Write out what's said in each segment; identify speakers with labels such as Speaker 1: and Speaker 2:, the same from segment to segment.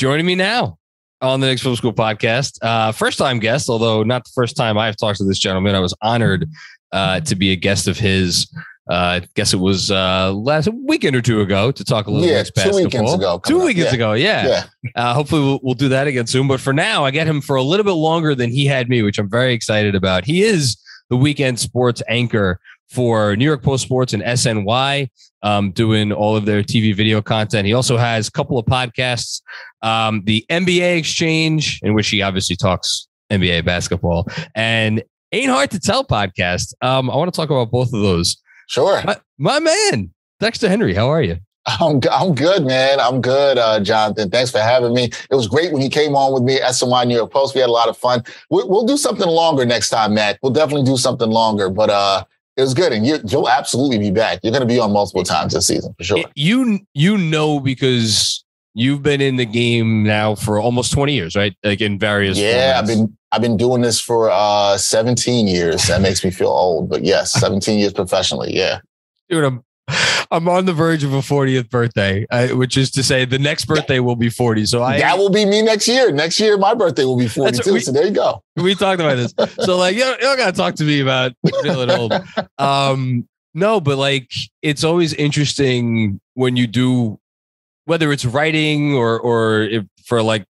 Speaker 1: Joining me now on the Knicks Film School podcast, uh, first time guest, although not the first time I've talked to this gentleman. I was honored uh, to be a guest of his. Uh, I guess it was uh, last weekend or two ago to talk a little
Speaker 2: Yeah,
Speaker 1: Knicks
Speaker 2: two
Speaker 1: basketball.
Speaker 2: weekends ago,
Speaker 1: Two weekends
Speaker 2: Yeah.
Speaker 1: ago, yeah.
Speaker 2: Yeah.
Speaker 1: Uh, hopefully, we'll, we'll do that again soon. But for now, I get him for a little bit longer than he had me, which I'm very excited about. He is the weekend sports anchor for New York Post Sports and SNY, um, doing all of their TV video content. He also has a couple of podcasts, um, the NBA Exchange, in which he obviously talks NBA basketball, and Ain't Hard to Tell podcast. Um, I want to talk about both of those.
Speaker 2: Sure.
Speaker 1: My, my man, Dexter Henry, how are you?
Speaker 2: I'm, I'm good, man. I'm good, uh, Jonathan. Thanks for having me. It was great when you came on with me at SNY New York Post. We had a lot of fun. We, we'll do something longer next time, Matt. We'll definitely do something longer, but uh, it was good. And you, you'll absolutely be back. You're going to be on multiple times this season for sure.
Speaker 1: It- you you know because you've been in the game now for almost 20 years right like in various
Speaker 2: Yeah, I've been I've been doing this for uh 17 years. That makes me feel old, but yes, 17 years professionally. Yeah.
Speaker 1: Dude, I'm, I'm on the verge of a 40th birthday uh, which is to say the next birthday will be 40 so i
Speaker 2: that will be me next year. Next year, my birthday will be
Speaker 1: That's
Speaker 2: 42.
Speaker 1: we-
Speaker 2: so there you go.
Speaker 1: we talked about this so like you don't, you don't gotta talk to me about feeling old um no but like it's always interesting when you do whether it's writing or or if for like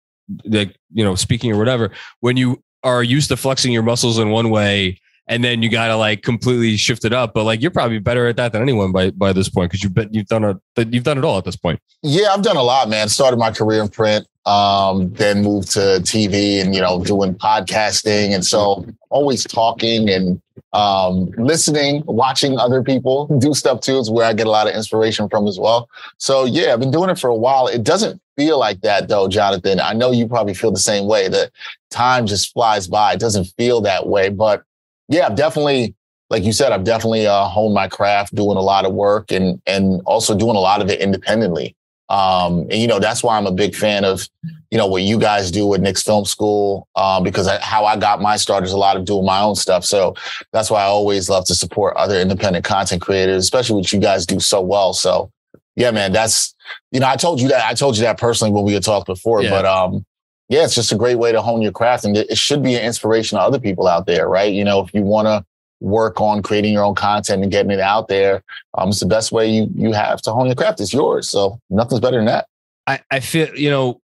Speaker 1: like you know speaking or whatever when you are used to flexing your muscles in one way and then you gotta like completely shift it up but like you're probably better at that than anyone by by this point because you've been you've done a you've done it all at this point
Speaker 2: Yeah, I've done a lot, man. Started my career in print, um, then moved to TV and you know doing podcasting, and so always talking and um, listening, watching other people do stuff too is where I get a lot of inspiration from as well. So yeah, I've been doing it for a while. It doesn't feel like that though, Jonathan. I know you probably feel the same way. That time just flies by. It doesn't feel that way, but yeah, I've definitely like you said, I've definitely uh, honed my craft, doing a lot of work, and and also doing a lot of it independently. Um, and you know that's why I'm a big fan of you know what you guys do at Knicks Film School, um, because I, how I got my start is a lot of doing my own stuff. So that's why I always love to support other independent content creators, especially what you guys do so well. So yeah, man, that's you know I told you that I told you that personally when we had talked before,
Speaker 1: Yeah.
Speaker 2: but um, yeah, it's just a great way to hone your craft, and it, should be an inspiration to other people out there, right? You know, if you want to work on creating your own content and getting it out there, um, it's the best way you you have to hone your craft. It's yours, so nothing's better than that.
Speaker 1: I, I feel you know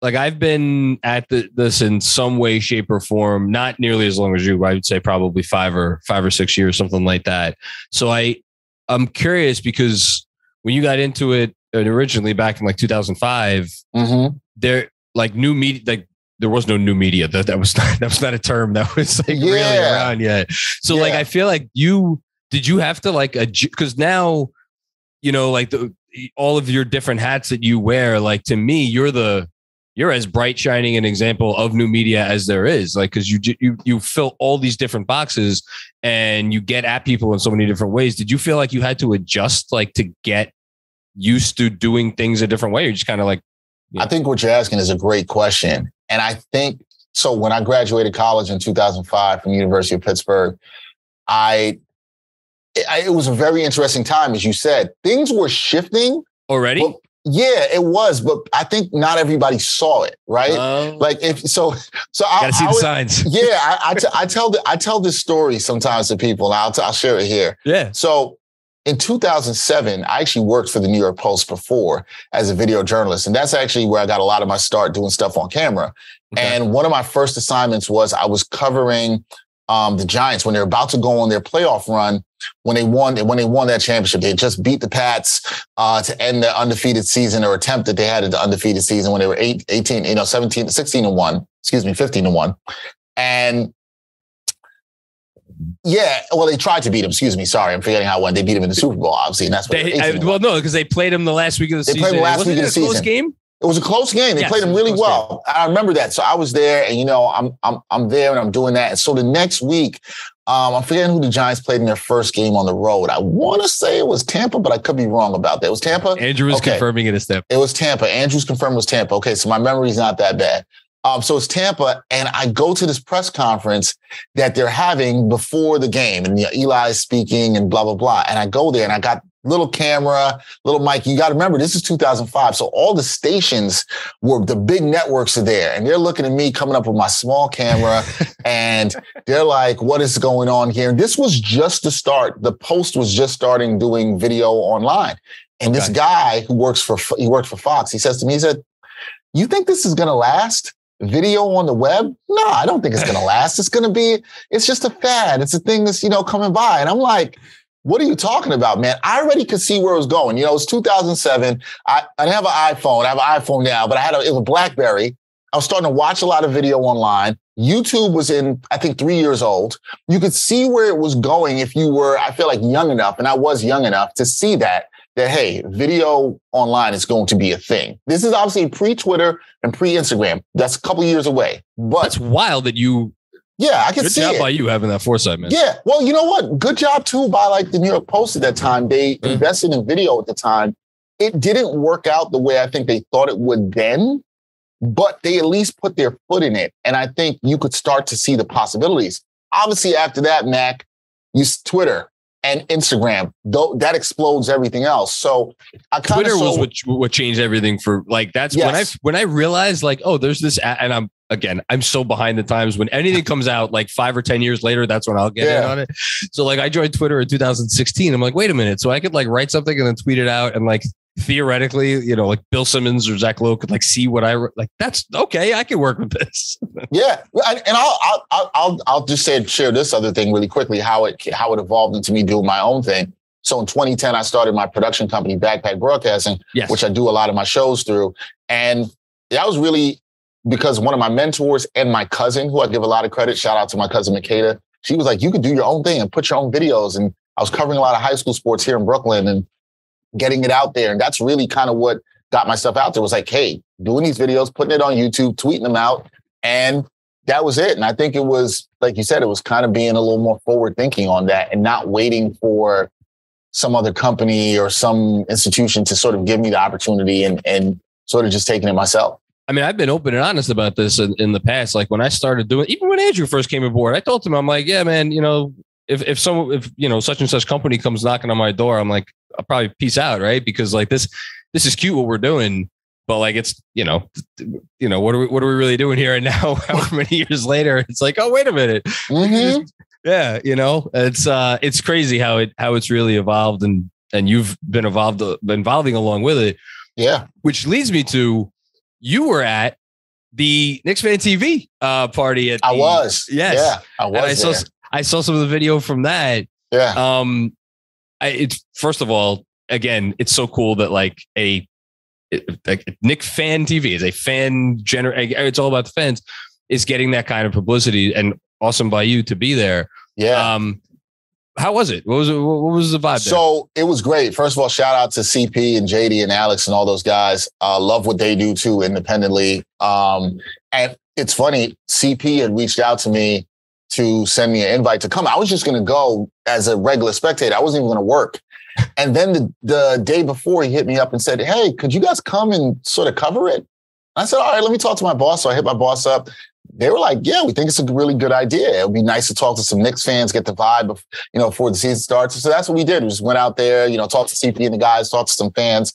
Speaker 1: like I've been at the, this in some way, shape, or form, not nearly as long as you. I would say probably five or five or six years, something like that. So I, I'm curious because when you got into it originally back in like 2005,
Speaker 2: Mm-hmm.
Speaker 1: there like new media, like there was no new media. That that was not, that was not a term that was like really around yet. So like I feel like you did you have to like because now you know like the all of your different hats that you wear like to me you're the you're as bright shining an example of new media as there is. Like because you you you fill all these different boxes and you get at people in so many different ways. Did you feel like you had to adjust like to get used to doing things a different way? Or just kind of like
Speaker 2: I think what you're asking is a great question. And I think so when I graduated college in 2005 from University of Pittsburgh, I, I it was a very interesting time as you said. Things were shifting.
Speaker 1: already
Speaker 2: Well, yeah, it was, but I think not everybody saw it, right?
Speaker 1: Oh,
Speaker 2: like if so so I,
Speaker 1: gotta see
Speaker 2: I
Speaker 1: the
Speaker 2: would-
Speaker 1: signs
Speaker 2: yeah, I, I, t- I tell the, I tell this story sometimes to people, and I'll, t- I'll share it here.
Speaker 1: yeah
Speaker 2: So in 2007, I actually worked for the New York Post before as a video journalist. And that's actually where I got a lot of my start doing stuff on camera.
Speaker 1: Okay.
Speaker 2: And one of my first assignments was I was covering um, the Giants when they're about to go on their playoff run. When they won, when they won that championship, they just beat the Pats uh, to end their undefeated season or attempt that they had at the undefeated season when they were eight, 18, you know, 17, 16 and one, excuse me, 15 to one. And yeah, well, they tried to beat him. Excuse me. Sorry. I'm forgetting how it went. They beat him in the Super Bowl, obviously. And that's what
Speaker 1: They,
Speaker 2: they
Speaker 1: I, well, no, because they played him the last week of the
Speaker 2: They
Speaker 1: season.
Speaker 2: They played him last
Speaker 1: Wasn't
Speaker 2: week
Speaker 1: it
Speaker 2: of the
Speaker 1: a close
Speaker 2: season.
Speaker 1: game.
Speaker 2: It was a close game. They
Speaker 1: Yes,
Speaker 2: played
Speaker 1: it
Speaker 2: them
Speaker 1: was a
Speaker 2: really
Speaker 1: close
Speaker 2: well. I remember that. So I was there, and you know, I'm I'm I'm there, and I'm doing that. And so the next week, um, I'm forgetting who the Giants played in their first game on the road. I want to say it was Tampa, but I could be wrong about that. It was Tampa.
Speaker 1: Andrew is
Speaker 2: Okay.
Speaker 1: confirming it a step.
Speaker 2: It was Tampa. Andrews confirmed was Tampa. Okay, so my memory's not that bad. Um, so it's Tampa, and I go to this press conference that they're having before the game, and you know, Eli's speaking and blah blah blah. And I go there, and I got little camera, little mic. You got to remember, this is 2005. So all the stations were the big networks are there and they're looking at me coming up with my small camera and they're like, what is going on here? And this was just the start. The post was just starting doing video online. And okay. this guy who works for, he worked for Fox. He says to me, he said, you think this is going to last? Video on the web? No, I don't think it's going to last. It's going to be, it's just a fad. It's a thing that's, you know, coming by. And I'm like, what are you talking about, man? I already could see where it was going. You know, it was 2007. I, I didn't have an iPhone. I have an iPhone now, but I had a, it was Blackberry. I was starting to watch a lot of video online. YouTube was in, I think, three years old. You could see where it was going if you were, I feel like, young enough, and I was young enough to see that, that, hey, video online is going to be a thing. This is obviously pre Twitter and pre Instagram. That's a couple years away. But
Speaker 1: it's wild that you
Speaker 2: yeah, I can
Speaker 1: Good
Speaker 2: see
Speaker 1: job
Speaker 2: it.
Speaker 1: by you having that foresight, man.
Speaker 2: Yeah. Well, you know what? Good job too by like the New York Post at that time. They mm-hmm. invested in video at the time. It didn't work out the way I think they thought it would then, but they at least put their foot in it. And I think you could start to see the possibilities. Obviously, after that, Mac, use Twitter and Instagram. Though that explodes everything else. So I
Speaker 1: Twitter was what, what changed everything for like that's yes. when I when I realized like oh there's this and I'm again, I'm so behind the times when anything comes out like five or 10 years later, that's when I'll get yeah. in on it. So like I joined Twitter in 2016. I'm like, wait a minute. So I could like write something and then tweet it out and like theoretically, you know, like Bill Simmons or Zach Lowe could like see what I like. That's okay. I can work with this.
Speaker 2: yeah, and I'll I'll I'll I'll just say share this other thing really quickly how it how it evolved into me doing my own thing. So in 2010, I started my production company, Backpack Broadcasting, yes. which I do a lot of my shows through, and that was really because one of my mentors and my cousin, who I give a lot of credit, shout out to my cousin Makeda, she was like, you could do your own thing and put your own videos. And I was covering a lot of high school sports here in Brooklyn and getting it out there. And that's really kind of what got myself out there was like, hey, doing these videos, putting it on YouTube, tweeting them out. And that was it. And I think it was, like you said, it was kind of being a little more forward thinking on that and not waiting for some other company or some institution to sort of give me the opportunity and, and sort of just taking it myself.
Speaker 1: I mean, I've been open and honest about this in, in, the past. Like when I started doing, even when Andrew first came aboard, I told him, I'm like, yeah, man, you know, if if some if you know such and such company comes knocking on my door, I'm like, I'll probably peace out, right? Because like this this is cute what we're doing, but like it's you know, you know what are we what are we really doing here? And now, however many years later, it's like, oh wait a minute, mm-hmm. yeah, you know, it's uh it's crazy how it how it's really evolved and and you've been evolved involving along with it.
Speaker 2: Yeah,
Speaker 1: which leads me to you were at the Knicks fan TV uh, party. At
Speaker 2: the, I was.
Speaker 1: Yes. Yeah, I was. And I saw I saw some of the video from that.
Speaker 2: Yeah.
Speaker 1: Um, I, it's first of all, again, it's so cool that like a like Knick fan TV is a fan gener. It's all about the fans. Is getting that kind of publicity and awesome by you to be there.
Speaker 2: Yeah.
Speaker 1: Um, how was it? What was it? What was the vibe?
Speaker 2: So there? it was great. First of all, shout out to CP and JD and Alex and all those guys. Uh, love what they do too independently. Um, and it's funny, CP had reached out to me to send me an invite to come. I was just going to go as a regular spectator. I wasn't even going to work. And then the, the day before, he hit me up and said, "Hey, could you guys come and sort of cover it?" I said, "All right, let me talk to my boss." So I hit my boss up they were like, yeah, we think it's a really good idea. It would be nice to talk to some Knicks fans, get the vibe of, you know, before the season starts. So that's what we did. We just went out there, you know, talked to CP and the guys, talked to some fans.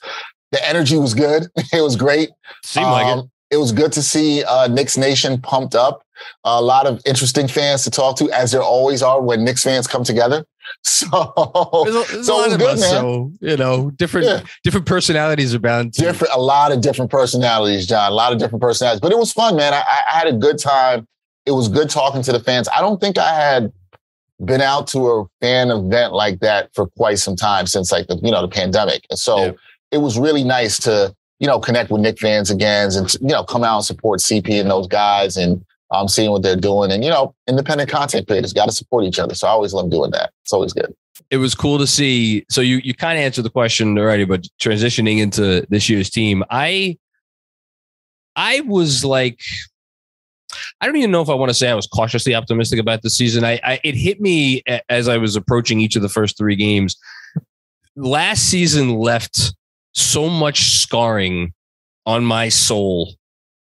Speaker 2: The energy was good. it was great.
Speaker 1: Seemed um, like it.
Speaker 2: It was good to see uh, Knicks Nation pumped up. A lot of interesting fans to talk to, as there always are when Knicks fans come together. So,
Speaker 1: there's a, there's so it was good, us, man. So, you know, different yeah. different personalities are bound.
Speaker 2: To- different, a lot of different personalities, John. A lot of different personalities, but it was fun, man. I, I had a good time. It was good talking to the fans. I don't think I had been out to a fan event like that for quite some time since like the you know the pandemic, and so yeah. it was really nice to you know connect with Knick fans again and you know come out and support CP and those guys and um, seeing what they're doing. And, you know, independent content creators got to support each other. So I always love doing that. It's always good.
Speaker 1: It was cool to see. So you, you kind of answered the question already, but transitioning into this year's team, I, I was like, I don't even know if I want to say I was cautiously optimistic about the season. I, I it hit me as I was approaching each of the first three games. Last season left so much scarring on my soul,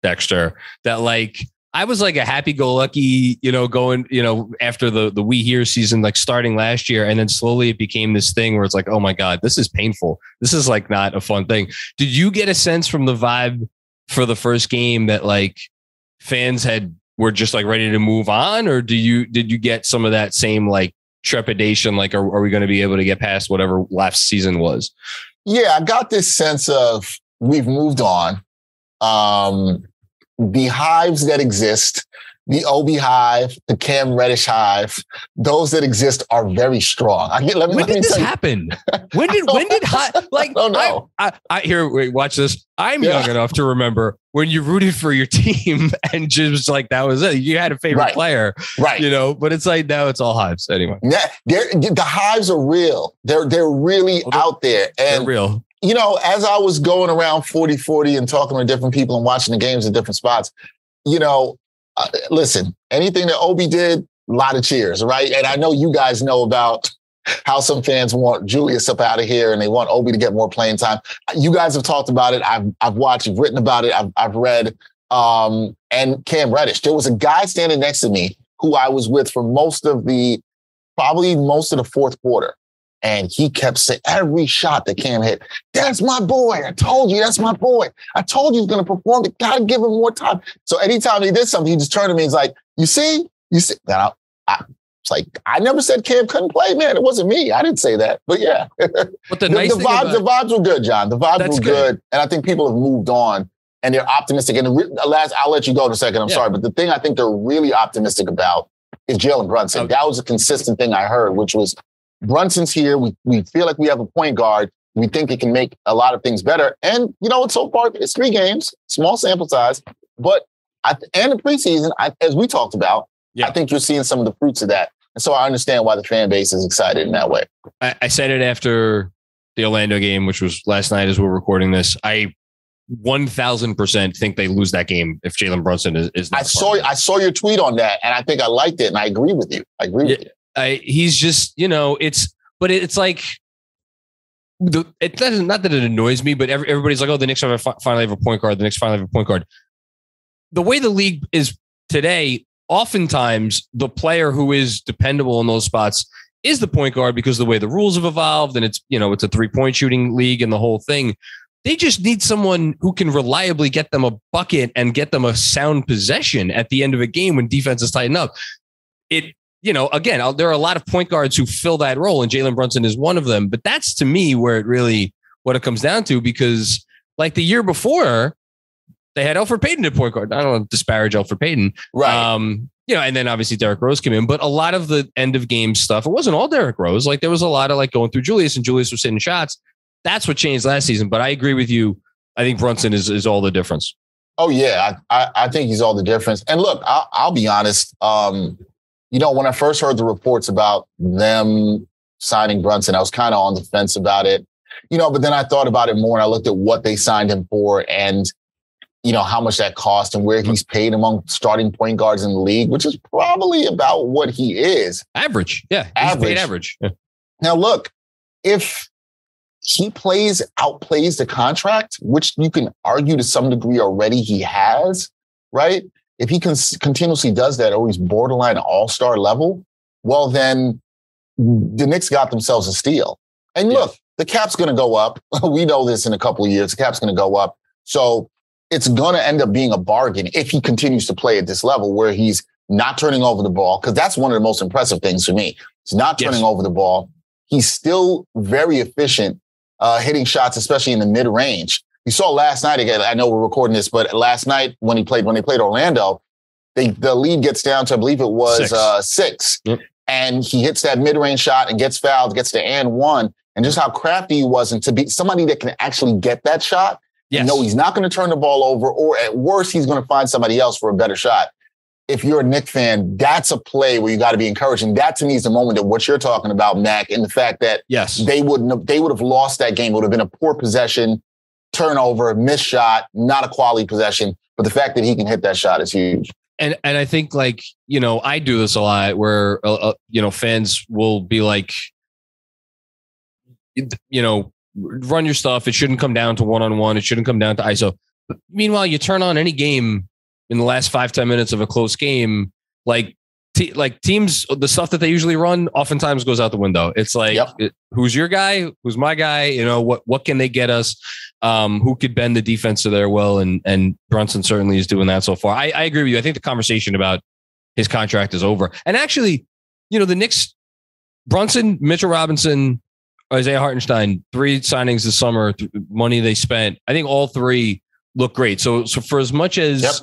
Speaker 1: Dexter, that like I was like a happy go lucky, you know, going, you know, after the the We here season, like starting last year, and then slowly it became this thing where it's like, oh my god, this is painful. This is like not a fun thing. Did you get a sense from the vibe for the first game that like fans had were just like ready to move on, or do you did you get some of that same like trepidation? Like, are, are we going to be able to get past whatever last season was?
Speaker 2: Yeah, I got this sense of we've moved on. Um, the hives that exist, the Obi hive, the Cam Reddish hive, those that exist are very strong. I
Speaker 1: get, let me, when let did this happen? When did when did hi, like
Speaker 2: I.
Speaker 1: I, I, here wait watch this. I'm yeah. young enough to remember when you rooted for your team and just like that was it. You had a favorite
Speaker 2: right.
Speaker 1: player,
Speaker 2: right?
Speaker 1: You know, but it's like now it's all hives anyway.
Speaker 2: Yeah, the hives are real. They're they're really well, out there
Speaker 1: and they're real
Speaker 2: you know, as I was going around 40 40 and talking to different people and watching the games at different spots, you know, uh, listen, anything that Obi did, a lot of cheers, right? And I know you guys know about how some fans want Julius up out of here and they want Obi to get more playing time. You guys have talked about it. I've I've watched, I've written about it, I've I've read. Um, and Cam Reddish. There was a guy standing next to me who I was with for most of the probably most of the fourth quarter. And he kept saying every shot that Cam hit, that's my boy. I told you that's my boy. I told you he's gonna perform. You gotta give him more time. So anytime he did something, he just turned to me and he's like, you see, you see. I, I, it's like I never said Cam couldn't play, man. It wasn't me. I didn't say that. But yeah.
Speaker 1: But the, the, nice
Speaker 2: the vibes, the vibes were good, John. The vibes were good. good. And I think people have moved on and they're optimistic. And the last, I'll let you go in a second. I'm yeah. sorry. But the thing I think they're really optimistic about is Jalen Brunson. Okay. That was a consistent thing I heard, which was Brunson's here. We, we feel like we have a point guard. We think it can make a lot of things better. And, you know, so far it's three games, small sample size. But I, and the preseason, I, as we talked about, yeah. I think you're seeing some of the fruits of that. And so I understand why the fan base is excited in that way.
Speaker 1: I, I said it after the Orlando game, which was last night as we're recording this. I 1000% think they lose that game if Jalen Brunson is, is
Speaker 2: I saw I saw your tweet on that and I think I liked it and I agree with you. I agree with you.
Speaker 1: I, he's just, you know, it's, but it's like, it doesn't, not that it annoys me, but every, everybody's like, oh, the Knicks have a, finally have a point guard. The Knicks finally have a point guard. The way the league is today, oftentimes the player who is dependable in those spots is the point guard because the way the rules have evolved and it's, you know, it's a three point shooting league and the whole thing. They just need someone who can reliably get them a bucket and get them a sound possession at the end of a game when defense is tightened up. It you know, again, there are a lot of point guards who fill that role, and Jalen Brunson is one of them. But that's to me where it really what it comes down to, because like the year before, they had Elfrid Payton at point guard. I don't want to disparage Elfrid Payton,
Speaker 2: right?
Speaker 1: Um, you know, and then obviously Derrick Rose came in, but a lot of the end of game stuff, it wasn't all Derrick Rose. Like there was a lot of like going through Julius, and Julius was hitting shots. That's what changed last season. But I agree with you. I think Brunson is is all the difference.
Speaker 2: Oh yeah, I, I, I think he's all the difference. And look, I'll, I'll be honest. Um, you know, when I first heard the reports about them signing Brunson, I was kind of on the fence about it, you know, but then I thought about it more and I looked at what they signed him for and, you know, how much that cost and where he's paid among starting point guards in the league, which is probably about what he is.
Speaker 1: Average. Yeah.
Speaker 2: Average.
Speaker 1: average. Yeah.
Speaker 2: Now, look, if he plays, outplays the contract, which you can argue to some degree already he has, right? If he con- continuously does that or he's borderline all star level, well, then the Knicks got themselves a steal. And look, yeah. the cap's going to go up. we know this in a couple of years. The cap's going to go up. So it's going to end up being a bargain if he continues to play at this level where he's not turning over the ball. Cause that's one of the most impressive things for me. He's not turning yes. over the ball. He's still very efficient, uh, hitting shots, especially in the mid range you saw last night again. I know we're recording this, but last night when he played, when they played Orlando, they, the lead gets down to, I believe it was six, uh, six. Yep. and he hits that mid range shot and gets fouled, gets to and one, and just how crafty he was, and to be somebody that can actually get that shot. Yes. You know, he's not going to turn the ball over, or at worst, he's going to find somebody else for a better shot. If you're a Knick fan, that's a play where you got to be encouraging. That to me is the moment that what you're talking about, Mac, and the fact that
Speaker 1: yes,
Speaker 2: they wouldn't have, they would have lost that game. It would have been a poor possession turnover, missed shot, not a quality possession. But the fact that he can hit that shot is huge.
Speaker 1: And and I think like you know I do this a lot where uh, uh you know fans will be like, you know, run your stuff. It shouldn't come down to one on one. It shouldn't come down to ISO. But meanwhile, you turn on any game in the last five ten minutes of a close game, like te- like teams, the stuff that they usually run, oftentimes goes out the window. It's like,
Speaker 2: Yep.
Speaker 1: it- who's your guy? Who's my guy? You know what? What can they get us? Um, who could bend the defense to their will? And and Brunson certainly is doing that so far. I, I agree with you. I think the conversation about his contract is over. And actually, you know, the Knicks, Brunson, Mitchell Robinson, Isaiah Hartenstein, three signings this summer, th- money they spent. I think all three look great. So, so for as much as
Speaker 2: Yep.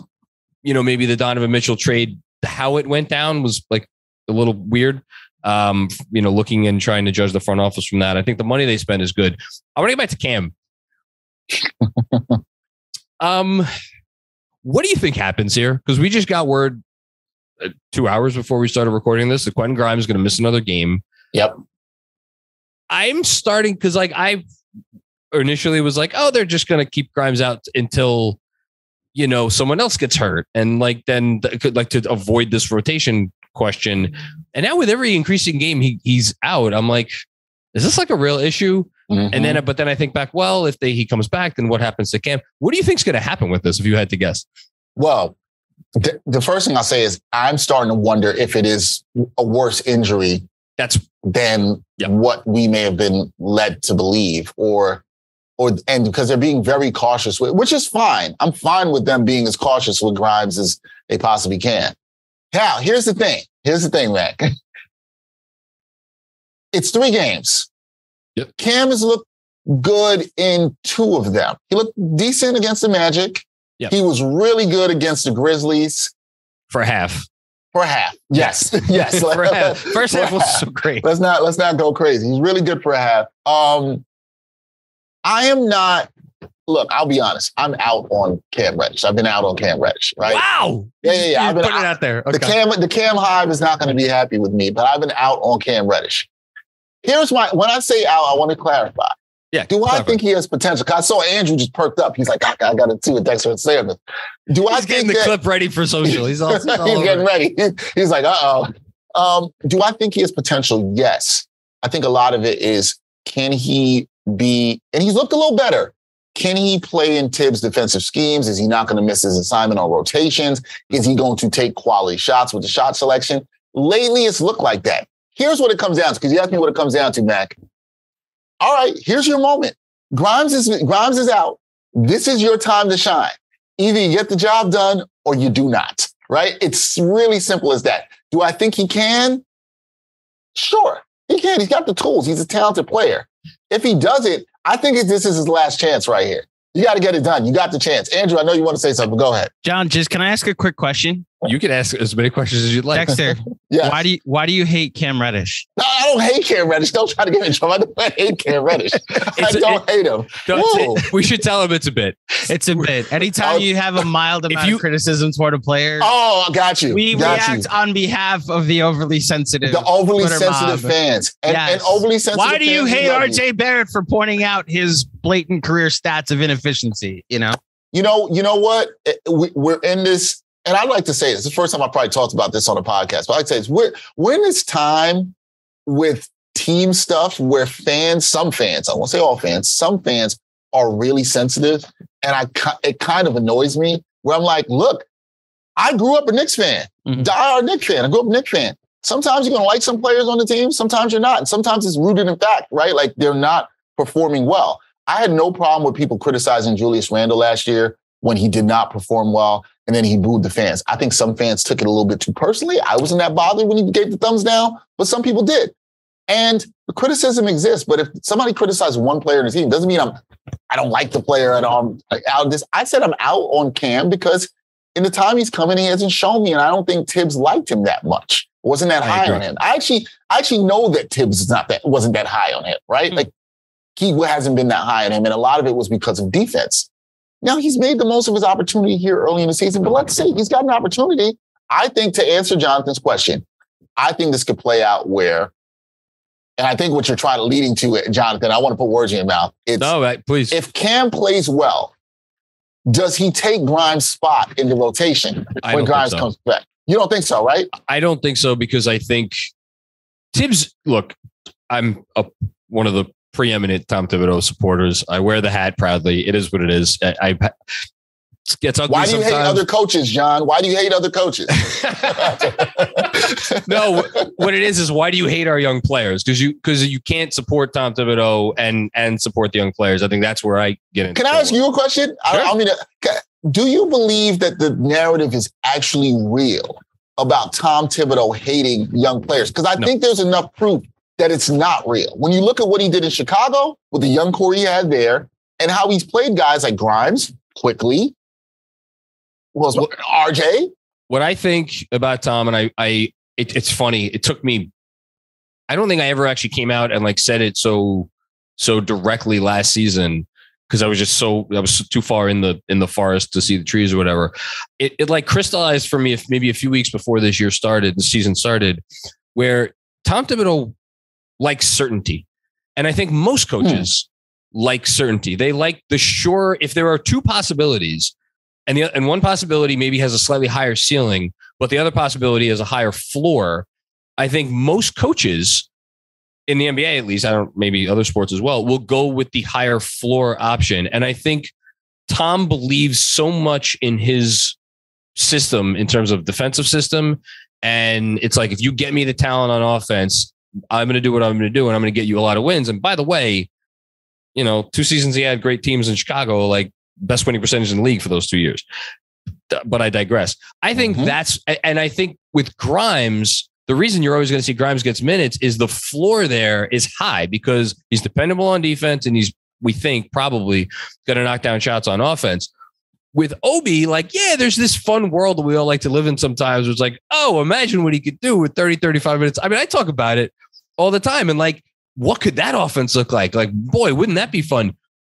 Speaker 1: you know, maybe the Donovan Mitchell trade, how it went down was like a little weird. Um, you know, looking and trying to judge the front office from that. I think the money they spend is good. I want to get back to Cam. um, what do you think happens here? Because we just got word uh, two hours before we started recording this that Quentin Grimes is going to miss another game.
Speaker 2: Yep.
Speaker 1: I'm starting because like I initially was like, oh, they're just going to keep Grimes out until you know someone else gets hurt, and like then could like to avoid this rotation question. And now with every increasing game, he he's out. I'm like, is this like a real issue?
Speaker 2: Mm-hmm.
Speaker 1: And then, but then I think back, well, if they, he comes back, then what happens to Cam? What do you think's going to happen with this? If you had to guess,
Speaker 2: Well, th- the first thing I'll say is I'm starting to wonder if it is a worse injury
Speaker 1: that's
Speaker 2: than
Speaker 1: Yeah.
Speaker 2: what we may have been led to believe or or and because they're being very cautious with which is fine. I'm fine with them being as cautious with Grimes as they possibly can. Now, here's the thing. Here's the thing, Mac. It's three games.
Speaker 1: Yep.
Speaker 2: Cam has looked good in two of them. He looked decent against the Magic.
Speaker 1: Yep.
Speaker 2: He was really good against the Grizzlies
Speaker 1: for half.
Speaker 2: for half. Yes. Yes.
Speaker 1: for half. First
Speaker 2: For
Speaker 1: half was so great.
Speaker 2: Let's not let's not go crazy. He's really good for a half. Um, I am not. Look, I'll be honest. I'm out on Cam Reddish. I've been out on Cam Reddish. Right.
Speaker 1: Wow.
Speaker 2: Yeah, yeah, yeah. I've been
Speaker 1: put it
Speaker 2: out-
Speaker 1: there.
Speaker 2: The Cam the Cam Hive is not going to be happy with me, but I've been out on Cam Reddish. Here's my when I say out, I want to clarify.
Speaker 1: yeah.
Speaker 2: Do I think he has potential? 'Cause I saw Andrew just perked up. He's like, I, I got to see what Dexter is saying. Do I
Speaker 1: he's getting the
Speaker 2: that,
Speaker 1: clip ready for social? He's all, he's all
Speaker 2: he's
Speaker 1: over
Speaker 2: getting ready. He's like, uh oh. Um, do I think he has potential? Yes. I think a lot of it is can he be, and he's looked a little better. Can he play in Thibs' defensive schemes? Is he not going to miss his assignment on rotations? Is he going to take quality shots with the shot selection? Lately, it's looked like that. Here's what it comes down to, because you asked me what it comes down to, Mac. All right, here's your moment. Grimes is Grimes is out. This is your time to shine. Either you get the job done or you do not. Right? It's really simple as that. Do I think he can? Sure, he can. He's got the tools. He's a talented player. If he does it, I think this is his last chance right here. You got to get it done. You got the chance. Andrew, I know you want to say something. Go ahead.
Speaker 3: John, just can I ask a quick question?
Speaker 1: You can ask as many questions as you'd like.
Speaker 3: Dexter,
Speaker 2: Yeah.
Speaker 3: why do you why do you hate Cam Reddish?
Speaker 2: No, I don't hate Cam Reddish. Don't try to get me in trouble. I don't hate Cam Reddish. I
Speaker 1: a-
Speaker 2: don't hate him.
Speaker 1: Don't say- we should tell him it's a bit.
Speaker 3: It's a bit. Anytime
Speaker 2: Oh,
Speaker 3: you have a mild amount
Speaker 1: you-
Speaker 3: of criticism toward a player,
Speaker 2: Oh, I got you.
Speaker 3: we
Speaker 2: got
Speaker 3: react on behalf of the overly sensitive.
Speaker 2: The overly
Speaker 3: Twitter
Speaker 2: sensitive
Speaker 3: mob.
Speaker 2: fans. And,
Speaker 3: Yes.
Speaker 2: and overly sensitive
Speaker 3: Why do you hate RJ Barrett for pointing out his blatant career stats of inefficiency? You know,
Speaker 2: you know, you know what? We, we're in this, and I'd like to say this. It's the first time I probably talked about this on a podcast, but I'd say this. We're, we're in this time with team stuff where fans, some fans, I won't say all fans, some fans are really sensitive. And I, it kind of annoys me where I'm like, look, I grew up a Knicks fan,
Speaker 3: Mhm.
Speaker 2: diehard Knicks fan. I grew up a Knicks fan. Sometimes you're going to like some players on the team. Sometimes you're not. And sometimes it's rooted in fact, right? Like they're not performing well. I had no problem with people criticizing Julius Randle last year when he did not perform well and then he booed the fans. I think some fans took it a little bit too personally. I wasn't that bothered when he gave the thumbs down, but some people did. And the criticism exists, but if somebody criticizes one player in the team, doesn't mean I'm I don't like the player and I'm out of this. I said I'm out on Cam because in the time he's coming, he hasn't shown me, and I don't think Thibs liked him that much. Wasn't that
Speaker 1: I
Speaker 2: high
Speaker 1: agree.
Speaker 2: on him. I actually, I actually know that Thibs is not that wasn't that high on him, right?
Speaker 3: Hmm.
Speaker 2: Like he hasn't been that high on him, and a lot of it was because of defense. Now he's made the most of his opportunity here early in the season, but let's see, he's got an opportunity. I think to answer Jonathan's question, I think this could play out where, and I think what you're trying to leading to, it, Jonathan, I want to put words in your mouth. It's
Speaker 1: No, right, please.
Speaker 2: if Cam plays well, does he take Grimes' spot in the rotation when Grimes
Speaker 1: so.
Speaker 2: comes back? You don't think so, right?
Speaker 1: I don't think so because I think Thibs. Look, I'm a, one of the preeminent Tom Thibodeau supporters. I wear the hat proudly. It is what it is. I, I gets ugly
Speaker 2: Why do you hate other coaches, John? Why do you hate other coaches?
Speaker 1: no, what it is is why do you hate our young players? Because you because you can't support Tom Thibodeau and and support the young players. I think that's where I get into.
Speaker 2: Can I ask you a question? I,
Speaker 1: Sure.
Speaker 2: I mean, uh, do you believe that the narrative is actually real about Tom Thibodeau hating young players? Because I
Speaker 1: No.
Speaker 2: think there's enough proof that it's not real. When you look at what he did in Chicago with the young core he had there, and how he's played guys like Grimes quickly, was RJ.
Speaker 1: what I think about Tom, and I, I, it, it's funny. It took me. I don't think I ever actually came out and like said it so, so directly last season because I was just so I was too far in the in the forest to see the trees or whatever. It it like crystallized for me if maybe a few weeks before this year started, the season started, where Tom Thibodeau likes certainty, and I think most hmm. coaches like certainty. They like the sure. If there are two possibilities, and the and one possibility maybe has a slightly higher ceiling, but the other possibility has a higher floor. I think most coaches in the NBA, at least, I don't maybe other sports as well, will go with the higher floor option. And I think Tom believes so much in his system in terms of defensive system. And it's like if you get me the talent on offense, I'm going to do what I'm going to do, and I'm going to get you a lot of wins. And by the way, you know, two seasons he had great teams in Chicago, like best winning percentage in the league for those two years. But I digress. I think
Speaker 2: Mhm.
Speaker 1: that's, and I think with Grimes, the reason you're always going to see Grimes gets minutes is the floor there is high because he's dependable on defense and he's, we think, probably going to knock down shots on offense. With Obi, like, yeah, there's this fun world that we all like to live in sometimes. It's like, oh, imagine what he could do with 30, 35 minutes. I mean, I talk about it all the time. And like, what could that offense look like? Like, boy, wouldn't that be fun?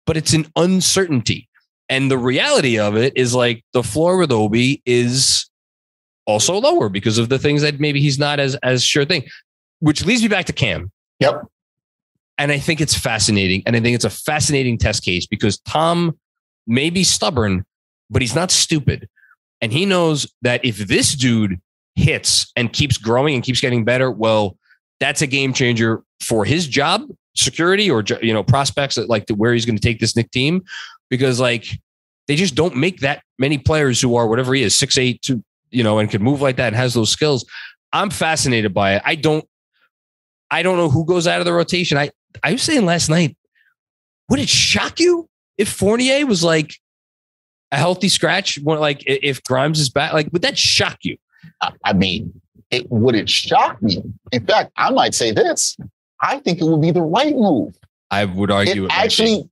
Speaker 1: But it's an uncertainty. And the reality of it is like the floor with Obi is also lower because of the things that maybe he's not as as sure thing. Which leads me back to Cam.
Speaker 2: Yep.
Speaker 1: And I think it's fascinating. And I think it's a fascinating test case because Tom may be stubborn, but he's not stupid. And he knows that if this dude hits and keeps growing and keeps getting better, well, that's a game changer for his job security or you know prospects that like to where he's going to take this Knick team because like they just don't make that many players who are whatever he is six eight two you know and can move like that and has those skills. I'm fascinated by it. I don't I don't know who goes out of the rotation. I I was saying last night, would it shock you if Fournier was like a healthy scratch? Like if Grimes is back, like would that shock you?
Speaker 2: I- I mean, it wouldn't shock me? In fact, I might say this. I think it would be the right move.
Speaker 1: I would argue
Speaker 2: it
Speaker 1: it,
Speaker 2: actually,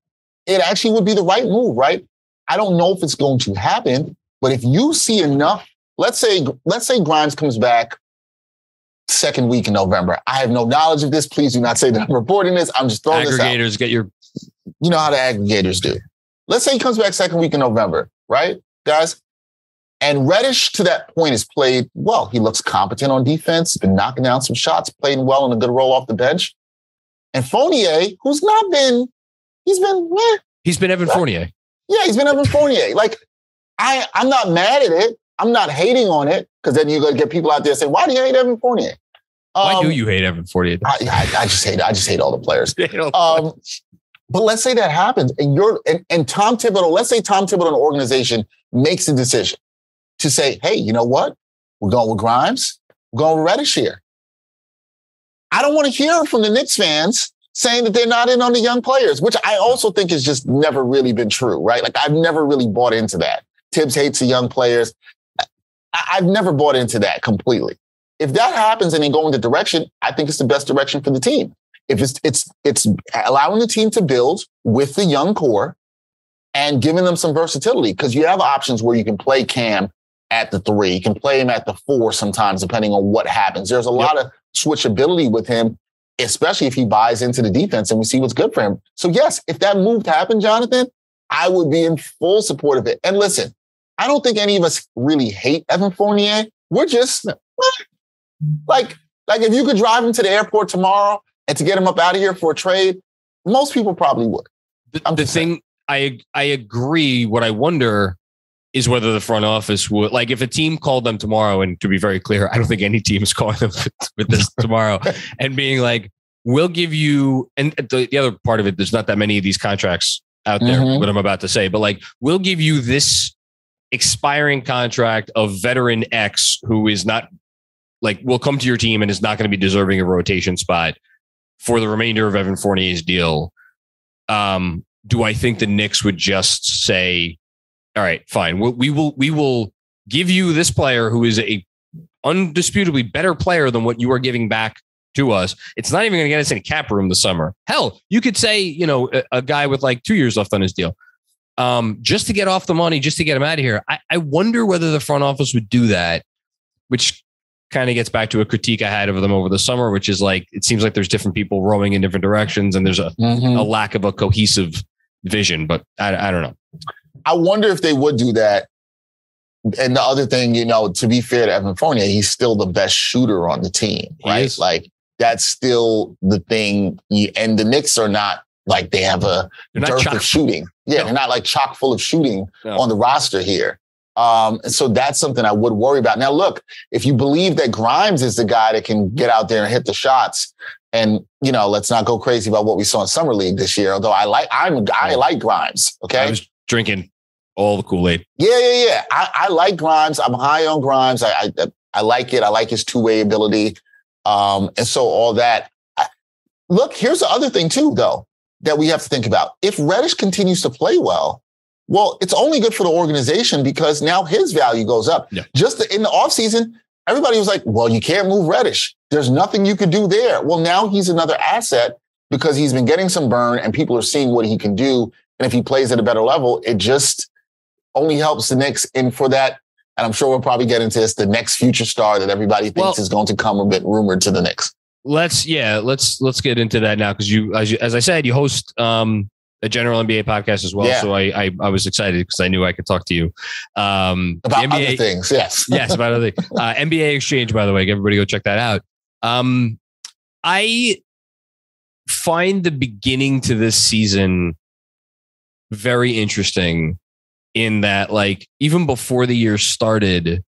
Speaker 2: it actually would be the right move, right? I don't know if it's going to happen, but if you see enough, let's say, let's say Grimes comes back second week in November. I have no knowledge of this. Please do not say that I'm reporting this. I'm just throwing this out.
Speaker 1: aggregators get your
Speaker 2: You know how the aggregators do. Let's say he comes back second week in November, right, guys? And Reddish to that point has played well. He looks competent on defense, been knocking down some shots, playing well in a good role off the bench. And Fournier, who's not been, he's been, eh,
Speaker 1: he's been Evan Fournier.
Speaker 2: yeah, he's been Evan Fournier. Like, I, I'm not mad at it. I'm not hating on it because then you're gonna get people out there saying, "Why do you hate Evan Fournier?"
Speaker 1: Why
Speaker 2: Um,
Speaker 1: do you hate Evan Fournier?
Speaker 2: I, I, I just hate. I just hate all the players. Um, but let's say that happens, and you're and, and Tom Thibodeau. Let's say Tom Thibodeau, an organization, makes a decision to say, "Hey, you know what? We're going with Grimes. We're going with Reddish here." I don't want to hear from the Knicks fans saying that they're not in on the young players, which I also think has just never really been true, right? Like I've never really bought into that. Thibs hates the young players. I, I've never bought into that completely. If that happens and they go in the direction, I think it's the best direction for the team. If it's it's it's allowing the team to build with the young core and giving them some versatility because you have options where you can play Cam at the three, you can play him at the four sometimes, depending on what happens. There's a lot of switchability with him, especially if he buys into the defense and we see what's good for him. So yes, if that move happened, Jonathan, I would be in full support of it. And listen, I don't think any of us really hate Evan Fournier. We're just like, like if you could drive him to the airport tomorrow and to get him up out of here for a trade, most people probably would.
Speaker 1: the,
Speaker 2: I'm
Speaker 1: the
Speaker 2: saying.
Speaker 1: thing I I agree. What I wonder is whether the front office would like if a team called them tomorrow, and to be very clear, I don't think any team is calling them with this tomorrow, and being like, "We'll give you," and the, the other part of it, there's not that many of these contracts out there.
Speaker 2: Mhm.
Speaker 1: What I'm about to say, but like, we'll give you this expiring contract of veteran X who is not like will come to your team and is not going to be deserving a rotation spot for the remainder of Evan Fournier's deal. Um, do I think the Knicks would just say, "All right, fine, we, we will we will give you this player who is a undisputably better player than what you are giving back to us. It's not even going to get us any cap room this summer. Hell, you could say, you know, a, a, guy with like two years left on his deal, um, just to get off the money, just to get him out of here. I, I wonder whether the front office would do that, which kind of gets back to a critique I had of them over the summer, which is like it seems like there's different people rowing in different directions, and there's a, mm-hmm. a lack of a cohesive vision. But I, I don't know.
Speaker 2: I wonder if they would do that and the other thing, you know, to be fair to Evan Fournier, he's still the best shooter on the team, right? Like that's still the thing. And the Knicks are not like they have a dearth of shooting. Yeah, no. they're not like chock full of shooting no. on the roster here. Um, and so that's something I would worry about. Now, look, if you believe that Grimes is the guy that can get out there and hit the shots, and you know, let's not go crazy about what we saw in summer league this year. Although I like, I'm, I like Grimes. Okay, I was
Speaker 1: drinking all the Kool Aid.
Speaker 2: Yeah, yeah, yeah. I, I, like Grimes. I'm high on Grimes. I, I, I like it. I like his two way ability. Um, and so all that. I, look, here's the other thing too, though, that we have to think about. If Reddish continues to play well, well, it's only good for the organization because now his value goes up. Yeah. Just in the offseason, everybody was like, well, you can't move Reddish. There's nothing you could do there. Well, now he's another asset because he's been getting some burn and people are seeing what he can do. And if he plays at a better level, it just only helps the Knicks. And for that, and I'm sure we'll probably get into this, the next future star that everybody thinks well, is going to come a bit rumored to the Knicks.
Speaker 1: Let's yeah, let's let's get into that now because you as, you as I said, you host um a general NBA podcast as well. Yeah. So I, I, I was excited because I knew I could talk to you
Speaker 2: um, about NBA, other things. Yes,
Speaker 1: yes, about other things. Uh, NBA Exchange, by the way, everybody go check that out. Um, I find the beginning to this season very interesting in that like even before the year started,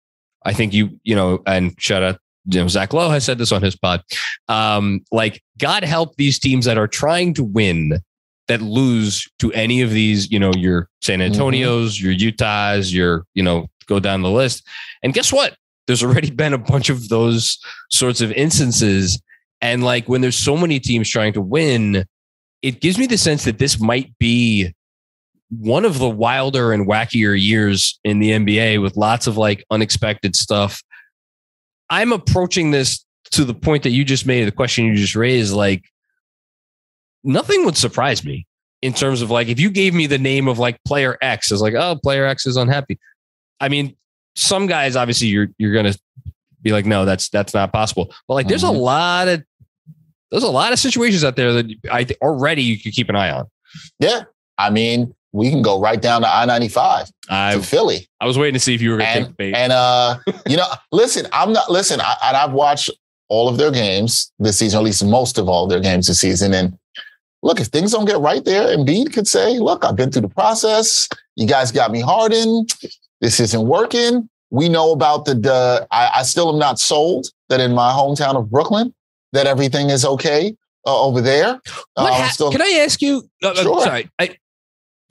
Speaker 1: I think you, you know, and shout out, you know, Zach Lowe has said this on his pod. Um, like God help these teams that are trying to win that lose to any of these, you know, your San mm-hmm. Antonios, mm-hmm. your Utahs, your, you know, go down the list. And guess what? There's already been a bunch of those sorts of instances. And like when there's so many teams trying to win, it gives me the sense that this might be one of the wilder and wackier years in the NBA with lots of like unexpected stuff. I'm approaching this to the point that you just made, the question you just raised, like nothing would surprise me in terms of like if you gave me the name of like player X, is like, oh, player X is unhappy. I mean, some guys obviously you're you're gonna be like, no, that's that's not possible. But like, mm-hmm. there's a mm-hmm. lot of there's a lot of situations out there that I already you could keep an eye on.
Speaker 2: Yeah, I mean, we can go right down to I ninety five to Philly.
Speaker 1: I was waiting to see if you were going to take bait.
Speaker 2: And uh, you know, listen, I'm not. Listen, I, and I've watched all of their games this season, at least most of all their games this season. And look, if things don't get right there, Embiid could say, "Look, I've been through the process. You guys got me Harden. This isn't working. We know about the. the I, I still am not sold that in my hometown of Brooklyn that everything is okay uh, over there.
Speaker 1: Uh, ha- still- can I ask you? Uh, uh sure. Sorry, I,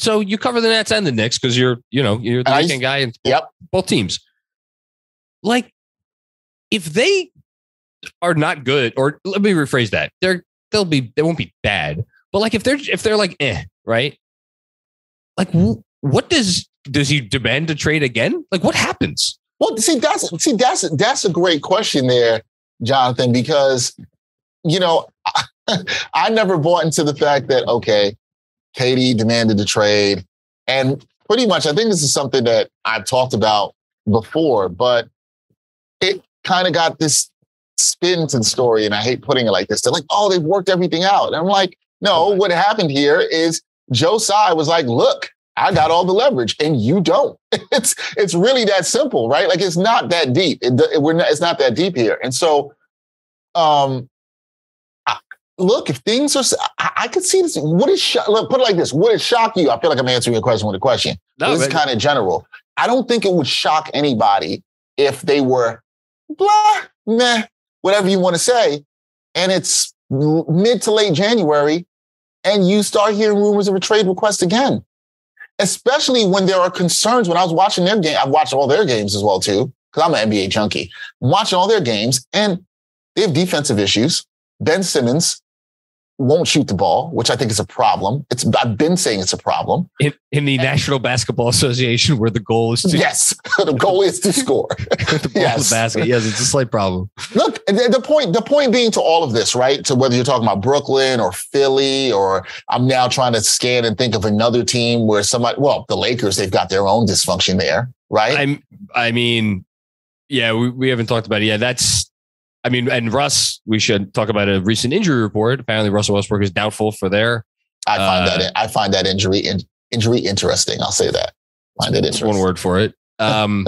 Speaker 1: so you cover the Nets and the Knicks because you're, you know, you're the weekend guy and
Speaker 2: yep.
Speaker 1: both teams. Like, if they are not good, or let me rephrase that, they're they'll be they won't be bad, but like if they're if they're like eh, right? Like, what does does he demand to trade again? Like, what happens?
Speaker 2: Well, see, that's see that's that's a great question there, Jonathan, because you know I never bought into the fact that okay, KD demanded the trade. And pretty much, I think this is something that I've talked about before, but it kind of got this spin to the story. And I hate putting it like this. They're like, oh, they've worked everything out. And I'm like, no, what happened here is Joe Tsai was like, look, I got all the leverage and you don't. It's it's really that simple, right? Like it's not that deep. It, it, we're not, it's not that deep here. And so um look, if things are, I, I could see this. What is shock? Look, put it like this: Would it shock you? I feel like I'm answering your question with a question. No, this is kind of general. I don't think it would shock anybody if they were blah, meh, whatever you want to say, and it's mid to late January, and you start hearing rumors of a trade request again. especially when there are concerns. When I was watching their game, I've watched all their games as well too, because I'm an NBA junkie. I'm watching all their games, and they have defensive issues. Ben Simmons won't shoot the ball, which I think is a problem. It's I've been saying it's a problem.
Speaker 1: In, in the National Basketball Association, where the goal is to
Speaker 2: Yes, the goal is to score.
Speaker 1: the ball
Speaker 2: Yes.
Speaker 1: the basket. Yes, it's a slight problem.
Speaker 2: Look, the, the point the point being to all of this, right? To whether you're talking about Brooklyn or Philly, or I'm now trying to scan and think of another team where somebody, well, the Lakers, they've got their own dysfunction there, right?
Speaker 1: I'm. I mean, yeah, we, we haven't talked about it. Yeah, that's. I mean, and Russ, we should talk about a recent injury report. Apparently, Russell Westbrook is doubtful for their.
Speaker 2: I find
Speaker 1: uh,
Speaker 2: that I find that injury in, injury interesting. I'll say that. Find it interesting.
Speaker 1: one word for it. Um,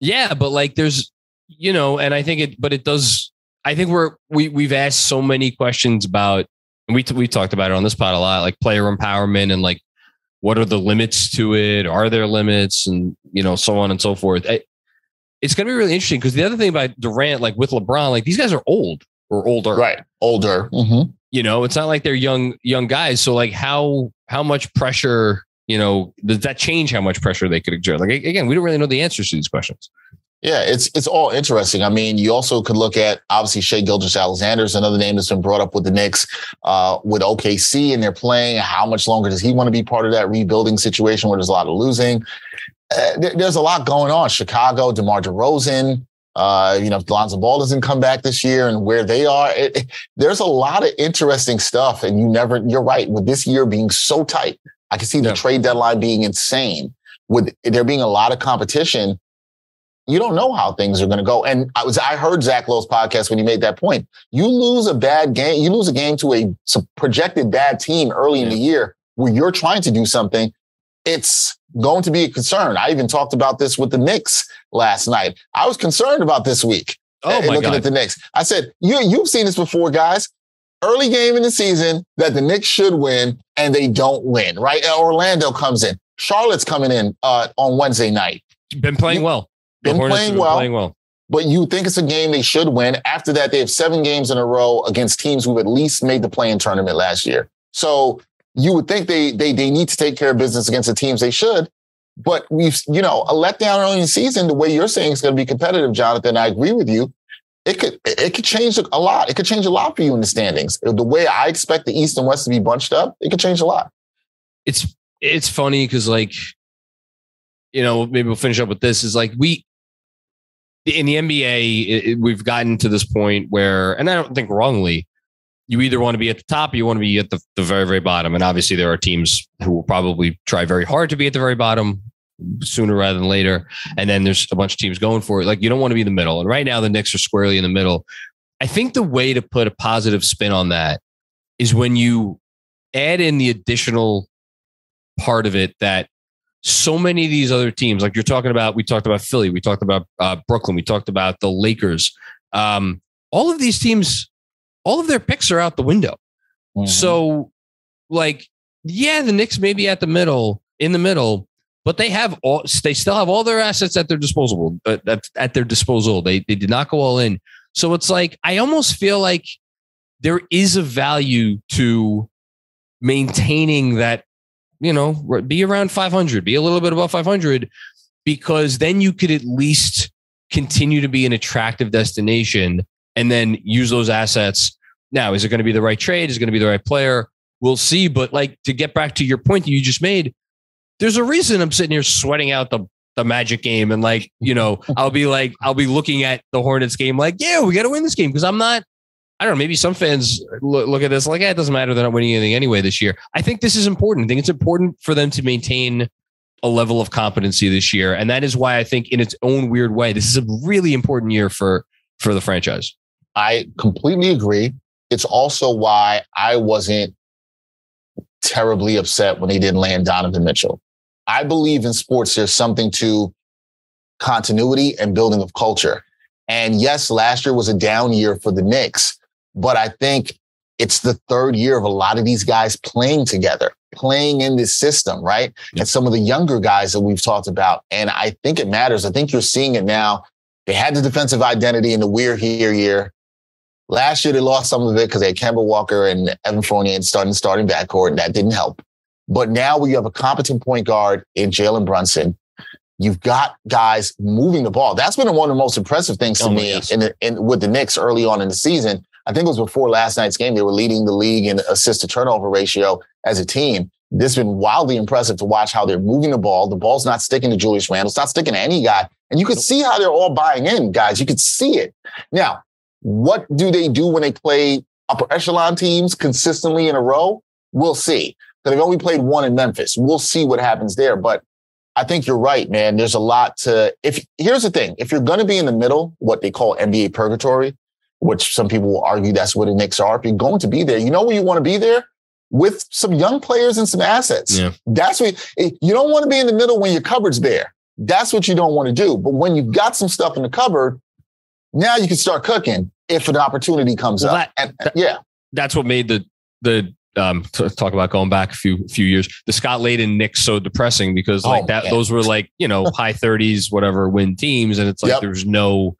Speaker 1: yeah, but like, there's, you know, and I think it, but it does. I think we're we we've asked so many questions about, and we we talked about it on this pod a lot, like player empowerment and like what are the limits to it? Are there limits? And you know, so on and so forth. I, it's going to be really interesting because the other thing about Durant, like with LeBron, like these guys are old or older,
Speaker 2: Right, older. Mhm.
Speaker 1: you know it's not like they're young young guys so like how how much pressure you know does that change how much pressure they could exert like again we don't really know the answers to these questions
Speaker 2: Yeah, it's it's all interesting. I mean, you also could look at obviously Shai Gilgeous-Alexander is another name that's been brought up with the Knicks, uh, with OKC, and they're playing. How much longer does he want to be part of that rebuilding situation where there's a lot of losing? Uh, there- there's a lot going on. Chicago, DeMar DeRozan. Uh, you know, if Lonzo Ball doesn't come back this year and where they are, it, it- there's a lot of interesting stuff. And you never, you're right. With this year being so tight, I can see the
Speaker 1: Yeah.
Speaker 2: trade deadline being insane. With there being a lot of competition, you don't know how things are going to go. And I was I heard Zach Lowe's podcast when he made that point. You lose a bad game, you lose a game to a projected bad team early in the year where you're trying to do something. It's going to be a concern. I even talked about this with the Knicks last night. I was concerned about this week.
Speaker 1: oh my
Speaker 2: looking
Speaker 1: god
Speaker 2: at the Knicks. I said, you you've seen this before, guys. Early game in the season that the Knicks should win and they don't win, right? Orlando comes in. Charlotte's coming in uh, on Wednesday night.
Speaker 1: been playing well
Speaker 2: Been playing
Speaker 1: been
Speaker 2: well
Speaker 1: playing well
Speaker 2: but you think it's a game they should win. After that, they have seven games in a row against teams who at least made the play-in tournament last year. So you would think they they they need to take care of business against the teams they should. But we've you know a letdown early in the season. The way you're saying it's going to be competitive, Jonathan. I agree with you. It could it could change a lot. It could change a lot for you in the standings. The way I expect the East and West to be bunched up, it could change a lot.
Speaker 1: it's it's funny because like you know maybe we'll finish up with this is like we in the nba it, it- we've gotten to this point where and i don't think wrongly you either want to be at the top or you want to be at the, the very very bottom. And obviously there are teams who will probably try very hard to be at the very bottom sooner rather than later. And then there's a bunch of teams going for it. Like you don't want to be in the middle. And right now the Knicks are squarely in the middle. I think the way to put a positive spin on that is when you add in the additional part of it that so many of these other teams, like you're talking about, we talked about Philly, we talked about uh, Brooklyn, we talked about the Lakers. Um, all of these teams, all of their picks are out the window. So, like, yeah, the Knicks may be at the middle, in the middle, but they have all, they still have all their assets at their disposal. Uh, at, at their disposal, they they did not go all in. So it's like I almost feel like there is a value to maintaining that you know be around 500 be a little bit above 500 because then you could at least continue to be an attractive destination and then use those assets now is it going to be the right trade is it going to be the right player we'll see but like to get back to your point that you just made there's a reason i'm sitting here sweating out the the magic game and like you know i'll be like i'll be looking at the hornets game like yeah we got to win this game because i'm not I don't know. Maybe some fans look, look at this like, yeah, it doesn't matter. They're not winning anything anyway this year. I think this is important. I think it's important for them to maintain a level of competency this year, and that is why I think, in its own weird way, this is a really important year for for the franchise.
Speaker 2: I completely agree. It's also why I wasn't terribly upset when they didn't land Donovan Mitchell. I believe in sports, there's something to continuity and building of culture. And yes, last year was a down year for the Knicks, but I think it's the third year of a lot of these guys playing together, playing in this system, right?
Speaker 1: Yeah.
Speaker 2: And some of the younger guys that we've talked about. And I think it matters. I think you're seeing it now. They had the defensive identity in the weird here year. Last year, they lost some of it because they had Kemba Walker and Evan Fournier starting starting backcourt, and that didn't help. But now we have a competent point guard in Jalen Brunson. You've got guys moving the ball. That's been one of the most impressive things to
Speaker 1: Oh,
Speaker 2: me
Speaker 1: yes.
Speaker 2: in, the, in with the Knicks early on in the season. I think it was before last night's game. They were leading the league in assist to turnover ratio as a team. This has been wildly impressive to watch how they're moving the ball. The ball's not sticking to Julius Randle. It's not sticking to any guy. And you can see how they're all buying in, guys. You could see it. Now, what do they do when they play upper echelon teams consistently in a row? We'll see. So they've only played one in Memphis. We'll see what happens there. But I think you're right, man. There's a lot to if here's the thing. If you're gonna be in the middle, what they call NBA purgatory, which some people will argue that's what the Knicks are, if you're going to be there, you know where you want to be there? With some young players and some assets.
Speaker 1: Yeah.
Speaker 2: That's what eh, you don't want to be in the middle when your cupboard's bare. That's what you don't want to do. But when you've got some stuff in the cupboard, now you can start cooking if an opportunity comes
Speaker 1: Well,
Speaker 2: up. And, yeah.
Speaker 1: That's what made the the um to talk about going back a few few years. The Scott Layden Knicks so depressing because like
Speaker 2: Oh,
Speaker 1: that
Speaker 2: man.
Speaker 1: those were like you know high thirties whatever win teams, and it's like
Speaker 2: Yep.
Speaker 1: there's no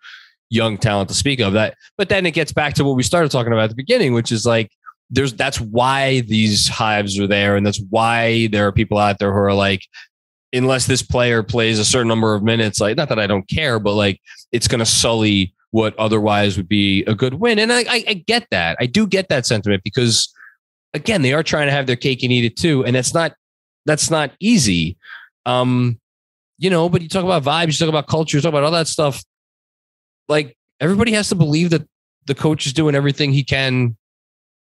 Speaker 1: young talent to speak of that. But then it gets back to what we started talking about at the beginning, which is like there's that's why these hives are there, and that's why there are people out there who are like, unless this player plays a certain number of minutes, like not that I don't care, but like it's going to sully what otherwise would be a good win. And I, I, I get that. I do get that sentiment because again, they are trying to have their cake and eat it too, and that's not that's not easy. Um, you know, but you talk about vibes, you talk about culture, you talk about all that stuff. Like everybody has to believe that the coach is doing everything he can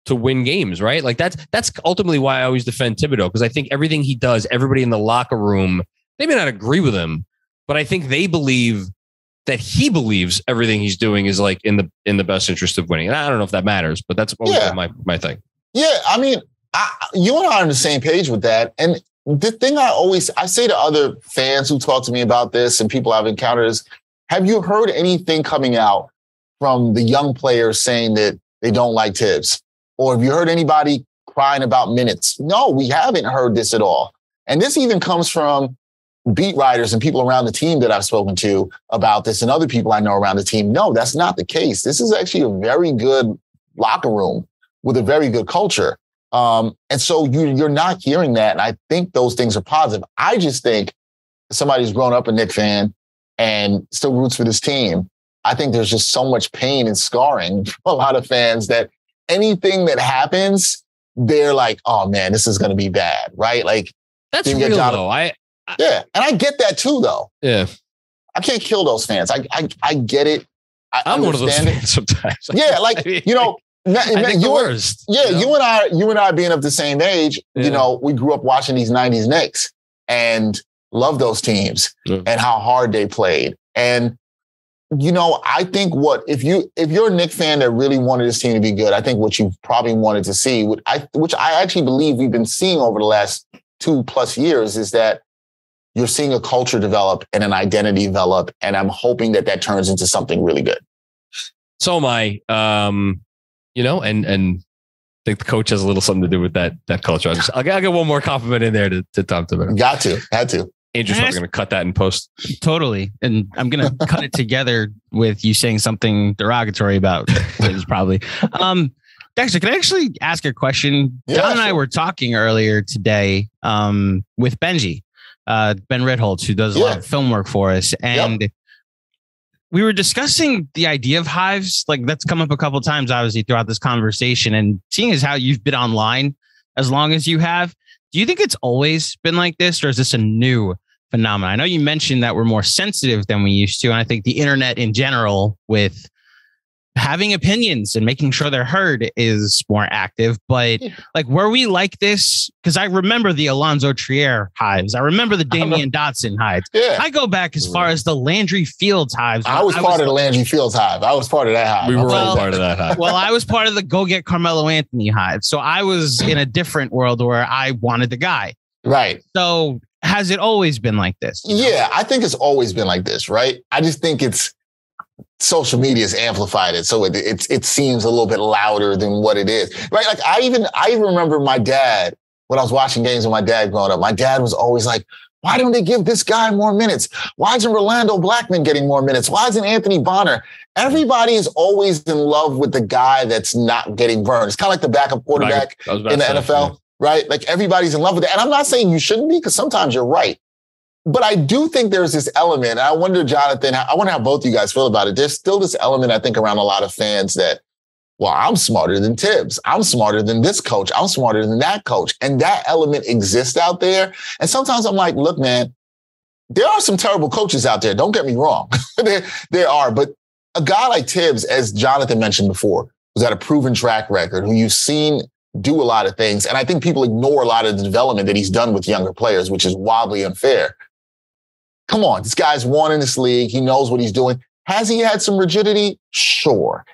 Speaker 1: to win games, right? Like that's that's ultimately why I always defend Thibodeau because I think everything he does, everybody in the locker room, they may not agree with him, but I think they believe that he believes everything he's doing is like in the in the best interest of winning. And I don't know if that matters, but that's always
Speaker 2: Yeah.
Speaker 1: my my thing.
Speaker 2: Yeah, I mean, I, you and I are on the same page with that. And the thing I always I say to other fans who talk to me about this and people I've encountered is, have you heard anything coming out from the young players saying that they don't like Thibs, or have you heard anybody crying about minutes? No, we haven't heard this at all. And this even comes from beat writers and people around the team that I've spoken to about this, and other people I know around the team. No, that's not the case. This is actually a very good locker room with a very good culture. Um, and so you, you're not hearing that. And I think those things are positive. I just think somebody who's grown up a Knick fan and still roots for this team, I think there's just so much pain and scarring for a lot of fans that anything that happens, they're like, oh man, this is going to be bad, right? Like,
Speaker 1: That's real though. I
Speaker 2: yeah. And I get that too, though.
Speaker 1: yeah.
Speaker 2: I can't kill those fans. I, I, I get it. I
Speaker 1: I'm one of those
Speaker 2: understand it.
Speaker 1: fans sometimes.
Speaker 2: Yeah. Like,
Speaker 1: I mean,
Speaker 2: you know, ma-
Speaker 1: I
Speaker 2: ma-
Speaker 1: think the
Speaker 2: you,
Speaker 1: worst.
Speaker 2: Yeah,
Speaker 1: you know?
Speaker 2: you and I, you and I being of the same age,
Speaker 1: Yeah.
Speaker 2: you know, we grew up watching these '90s Knicks and love those teams
Speaker 1: Yeah.
Speaker 2: and how hard they played. And you know, I think what if you if you're a Knick fan that really wanted this team to be good, I think what you probably wanted to see, which I which I actually believe we've been seeing over the last two plus years, is that you're seeing a culture develop and an identity develop, and I'm hoping that that turns into something really good.
Speaker 1: so am I. Um, you know, and and I think the coach has a little something to do with that that culture. I'll, just, I'll, get, I'll get one more compliment in there to, talk to Tom Thibodeau.
Speaker 2: Got to, had to.
Speaker 1: Andrew's
Speaker 3: Can I
Speaker 1: probably going to cut that in post.
Speaker 3: Totally. And I'm going to cut it together with you saying something derogatory about Thibs, probably. Um, Dexter, can I actually ask a question?
Speaker 2: Yeah,
Speaker 3: John and I were talking earlier today um, with Benji, uh, Ben Redholtz, who does a lot of film work for us. And we were discussing the idea of hives. Like that's come up a couple times, obviously, throughout this conversation. And seeing as how you've been online as long as you have, do you think it's always been like this, or is this a new phenomenon? I know you mentioned that we're more sensitive than we used to, and I think the internet in general, with having opinions and making sure they're heard, is more active. But
Speaker 2: Yeah.
Speaker 3: like, were we like this? Because I remember the Alonzo Trier hives. I remember the
Speaker 2: I remember-
Speaker 3: Damyean Dotson hives.
Speaker 2: Yeah.
Speaker 3: I go back as far as the Landry Fields hives.
Speaker 2: I was part of the Landry Fields hive. I was part of that hive.
Speaker 1: We were
Speaker 2: tell
Speaker 1: all part of that. hive.
Speaker 3: well, I was part of the go get Carmelo Anthony hive. So I was in a different world where I wanted the guy.
Speaker 2: Right.
Speaker 3: So has it always been like this? you know?
Speaker 2: Yeah, I think it's always been like this, right? I just think it's social media has amplified it, so it it, it seems a little bit louder than what it is, right? Like I even I even remember my dad when I was watching games with my dad growing up. My dad was always like, "Why don't they give this guy more minutes? Why isn't Rolando Blackman getting more minutes? Why isn't Anthony Bonner?" Everybody is always in love with the guy that's not getting burned. It's kind of like the backup quarterback in the NFL, right? Like everybody's in love with it. And I'm not saying you shouldn't be, because sometimes you're right. But I do think there's this element. I wonder, Jonathan, I wonder how both you guys feel about it. There's still this element, I think, around a lot of fans that, well, I'm smarter than Thibs. I'm smarter than this coach. I'm smarter than that coach. And that element exists out there. And sometimes I'm like, look, man, there are some terrible coaches out there. Don't get me wrong. there, there are. But a guy like Thibs, as Jonathan mentioned before, who's got a proven track record, who you've seen do a lot of things. And I think people ignore a lot of the development that he's done with younger players, which is wildly unfair. Come on, this guy's won in this league. He knows what he's doing. Has he had some rigidity? Sure.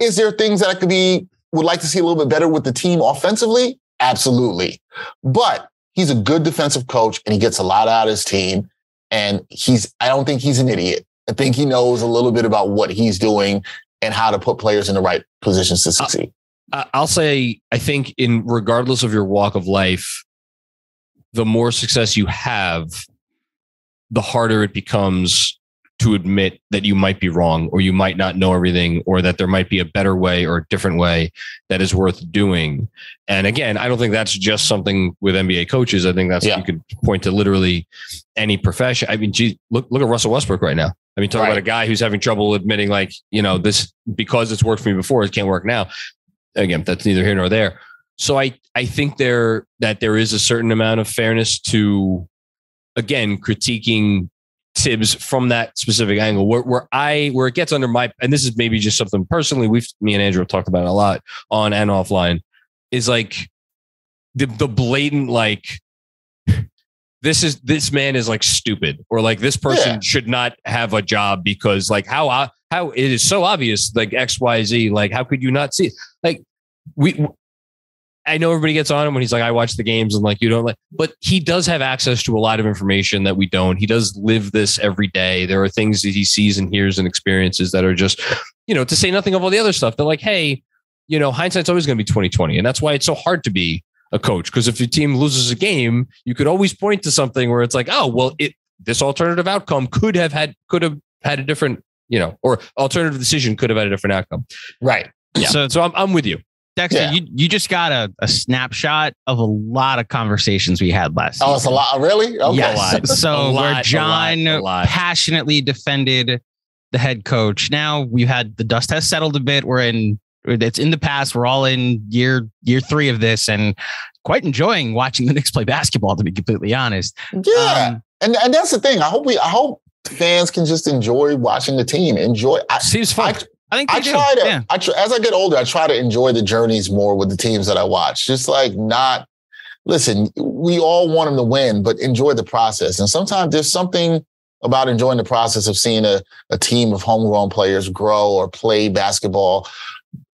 Speaker 2: Is there things that I could be would like to see a little bit better with the team offensively? Absolutely. But he's a good defensive coach and he gets a lot out of his team. And he's, I don't think he's an idiot. I think he knows a little bit about what he's doing and how to put players in the right positions to uh, succeed.
Speaker 1: I'll say, I think, in regardless of your walk of life, the more success you have, the harder it becomes to admit that you might be wrong or you might not know everything or that there might be a better way or a different way that is worth doing. And again, I don't think that's just something with NBA coaches. I think that's yeah. you could point to literally any profession. I mean, gee, look look at Russell Westbrook right now. I mean, talk right. about a guy who's having trouble admitting like, you know, this because it's worked for me before, it can't work now. Again, that's neither here nor there. So I I think there that there is a certain amount of fairness to again critiquing Thibs from that specific angle where, where I where it gets under my and this is maybe just something personally we've me and Andrew have talked about it a lot on and offline is like the the blatant like this is this man is like stupid or like this person yeah. should not have a job because like how how it is so obvious like xyz like how could you not see it? like we I know everybody gets on him when he's like, I watch the games and like, you don't like, but he does have access to a lot of information that we don't. He does live this every day. There are things that he sees and hears and experiences that are just, you know, to say nothing of all the other stuff. They're like, hey, you know, hindsight's always going to be 2020. And that's why it's so hard to be a coach. Cause if your team loses a game, you could always point to something where it's like, oh, well, it, this alternative outcome could have had, could have had a different, you know, or alternative decision could have had a different outcome.
Speaker 2: Right.
Speaker 1: Yeah. So, so I'm, I'm with you.
Speaker 3: Dexter, yeah. you, you just got a, a snapshot of a lot of conversations we had last.
Speaker 2: Oh, it's a lot, really?
Speaker 3: Okay. Yes. So lot, where John a lot, a lot. passionately defended the head coach. Now we've had the dust has settled a bit. We're in it's in the past. We're all in year year three of this, and quite enjoying watching the Knicks play basketball. To be completely honest,
Speaker 2: yeah, um, and and that's the thing. I hope we, I hope fans can just enjoy watching the team. Enjoy. I,
Speaker 1: seems fun.
Speaker 2: I, I think I do. try to. Yeah. I try, as I get older, I try to enjoy the journeys more with the teams that I watch. Just like not. Listen, we all want them to win, but enjoy the process. And sometimes there's something about enjoying the process of seeing a, a team of homegrown players grow or play basketball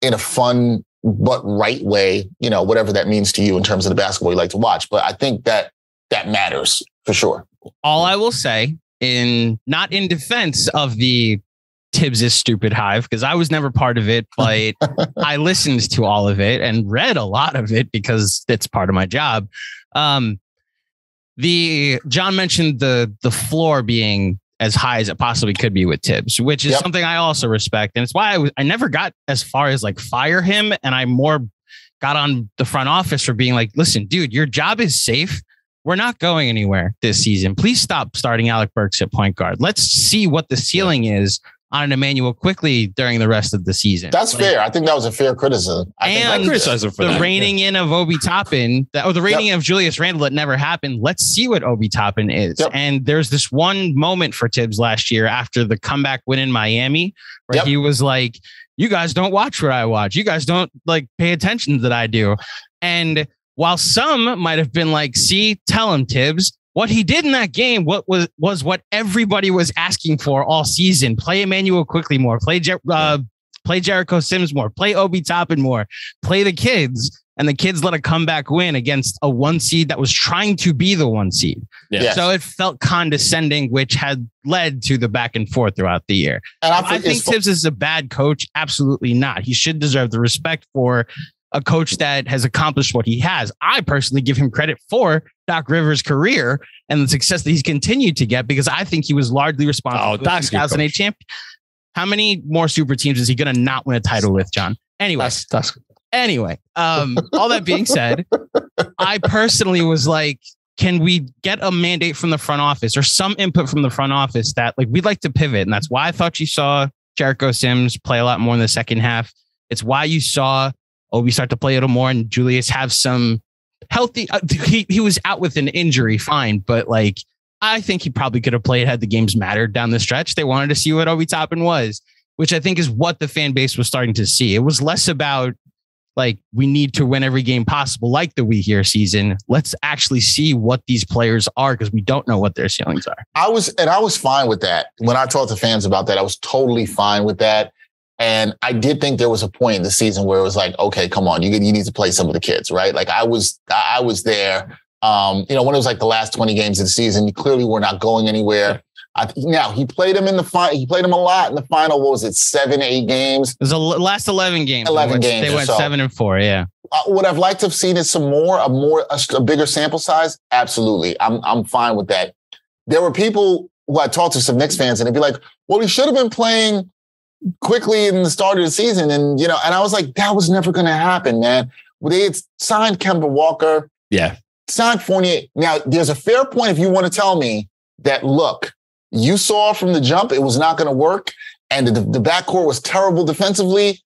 Speaker 2: in a fun but right way, you know, whatever that means to you in terms of the basketball you like to watch. But I think that that matters for sure.
Speaker 3: All I will say in not in defense of the Thibs' stupid hive because I was never part of it, but I listened to all of it and read a lot of it because it's part of my job. Um, the John mentioned the the floor being as high as it possibly could be with Thibs, which is yep. something I also respect, and it's why I was I never got as far as like fire him, and I more got on the front office for being like, listen, dude, your job is safe. We're not going anywhere this season. Please stop starting Alec Burks at point guard. Let's see what the ceiling is on an Immanuel Quickley during the rest of the season.
Speaker 2: That's like, fair. I think that was a fair criticism. I
Speaker 3: and
Speaker 2: criticism
Speaker 3: for the that. reining in of Obi Toppin, that, or the reigning yep. of Julius Randle that never happened. Let's see what Obi Toppin is. Yep. And there's this one moment for Thibs last year after the comeback win in Miami, where yep. he was like, "You guys don't watch what I watch. You guys don't like pay attention that I do." And while some might have been like, "See, tell him Thibs," what he did in that game what was was what everybody was asking for all season. Play Immanuel Quickley more. Play uh, play Jericho Sims more. Play Obi Toppin more. Play the kids and the kids let a comeback win against a one seed that was trying to be the one seed. Yes. so it felt condescending which had led to the back and forth throughout the year. And I think, I think Thibs is a bad coach. Absolutely not. He should deserve the respect for a coach that has accomplished what he has. I personally give him credit for Doc Rivers' career and the success that he's continued to get because I think he was largely responsible oh, for the 2008 champion. How many more super teams is he going to not win a title with, John? Anyway, that's, that's Anyway, um, all that being said, I personally was like, can we get a mandate from the front office or some input from the front office that like we'd like to pivot? And that's why I thought you saw Jericho Sims play a lot more in the second half. It's why you saw Obi start to play a little more and Julius have some healthy. Uh, he, he was out with an injury, fine, but like I think he probably could have played had the games mattered down the stretch. They wanted to see what Obi Toppin was, which I think is what the fan base was starting to see. It was less about like we need to win every game possible, like the We Here season. Let's actually see what these players are because we don't know what their ceilings are.
Speaker 2: I was, and I was fine with that. When I talked to fans about that, I was totally fine with that. And I did think there was a point in the season where it was like, okay, come on, you you need to play some of the kids, right? Like I was, I was there. Um, you know, when it was like the last 20 games of the season, you clearly were not going anywhere. I, now he played him in the final. He played him a lot in the final. What was it? Seven, eight games.
Speaker 3: It was the last eleven games.
Speaker 2: Eleven
Speaker 3: they
Speaker 2: went,
Speaker 3: games. They went so. seven and four. Yeah.
Speaker 2: Uh, would I've liked to have seen it some more, a more a, a, bigger sample size? Absolutely. I'm I'm fine with that. There were people who I talked to some Knicks fans, and they'd be like, "Well, he should have been playing Quickley in the start of the season," and you know, and I was like, "That was never going to happen, man." They had signed Kemba Walker.
Speaker 1: Yeah.
Speaker 2: Signed Fournier. Now, there's a fair point if you want to tell me that, look, you saw from the jump it was not going to work and the, the backcourt was terrible defensively.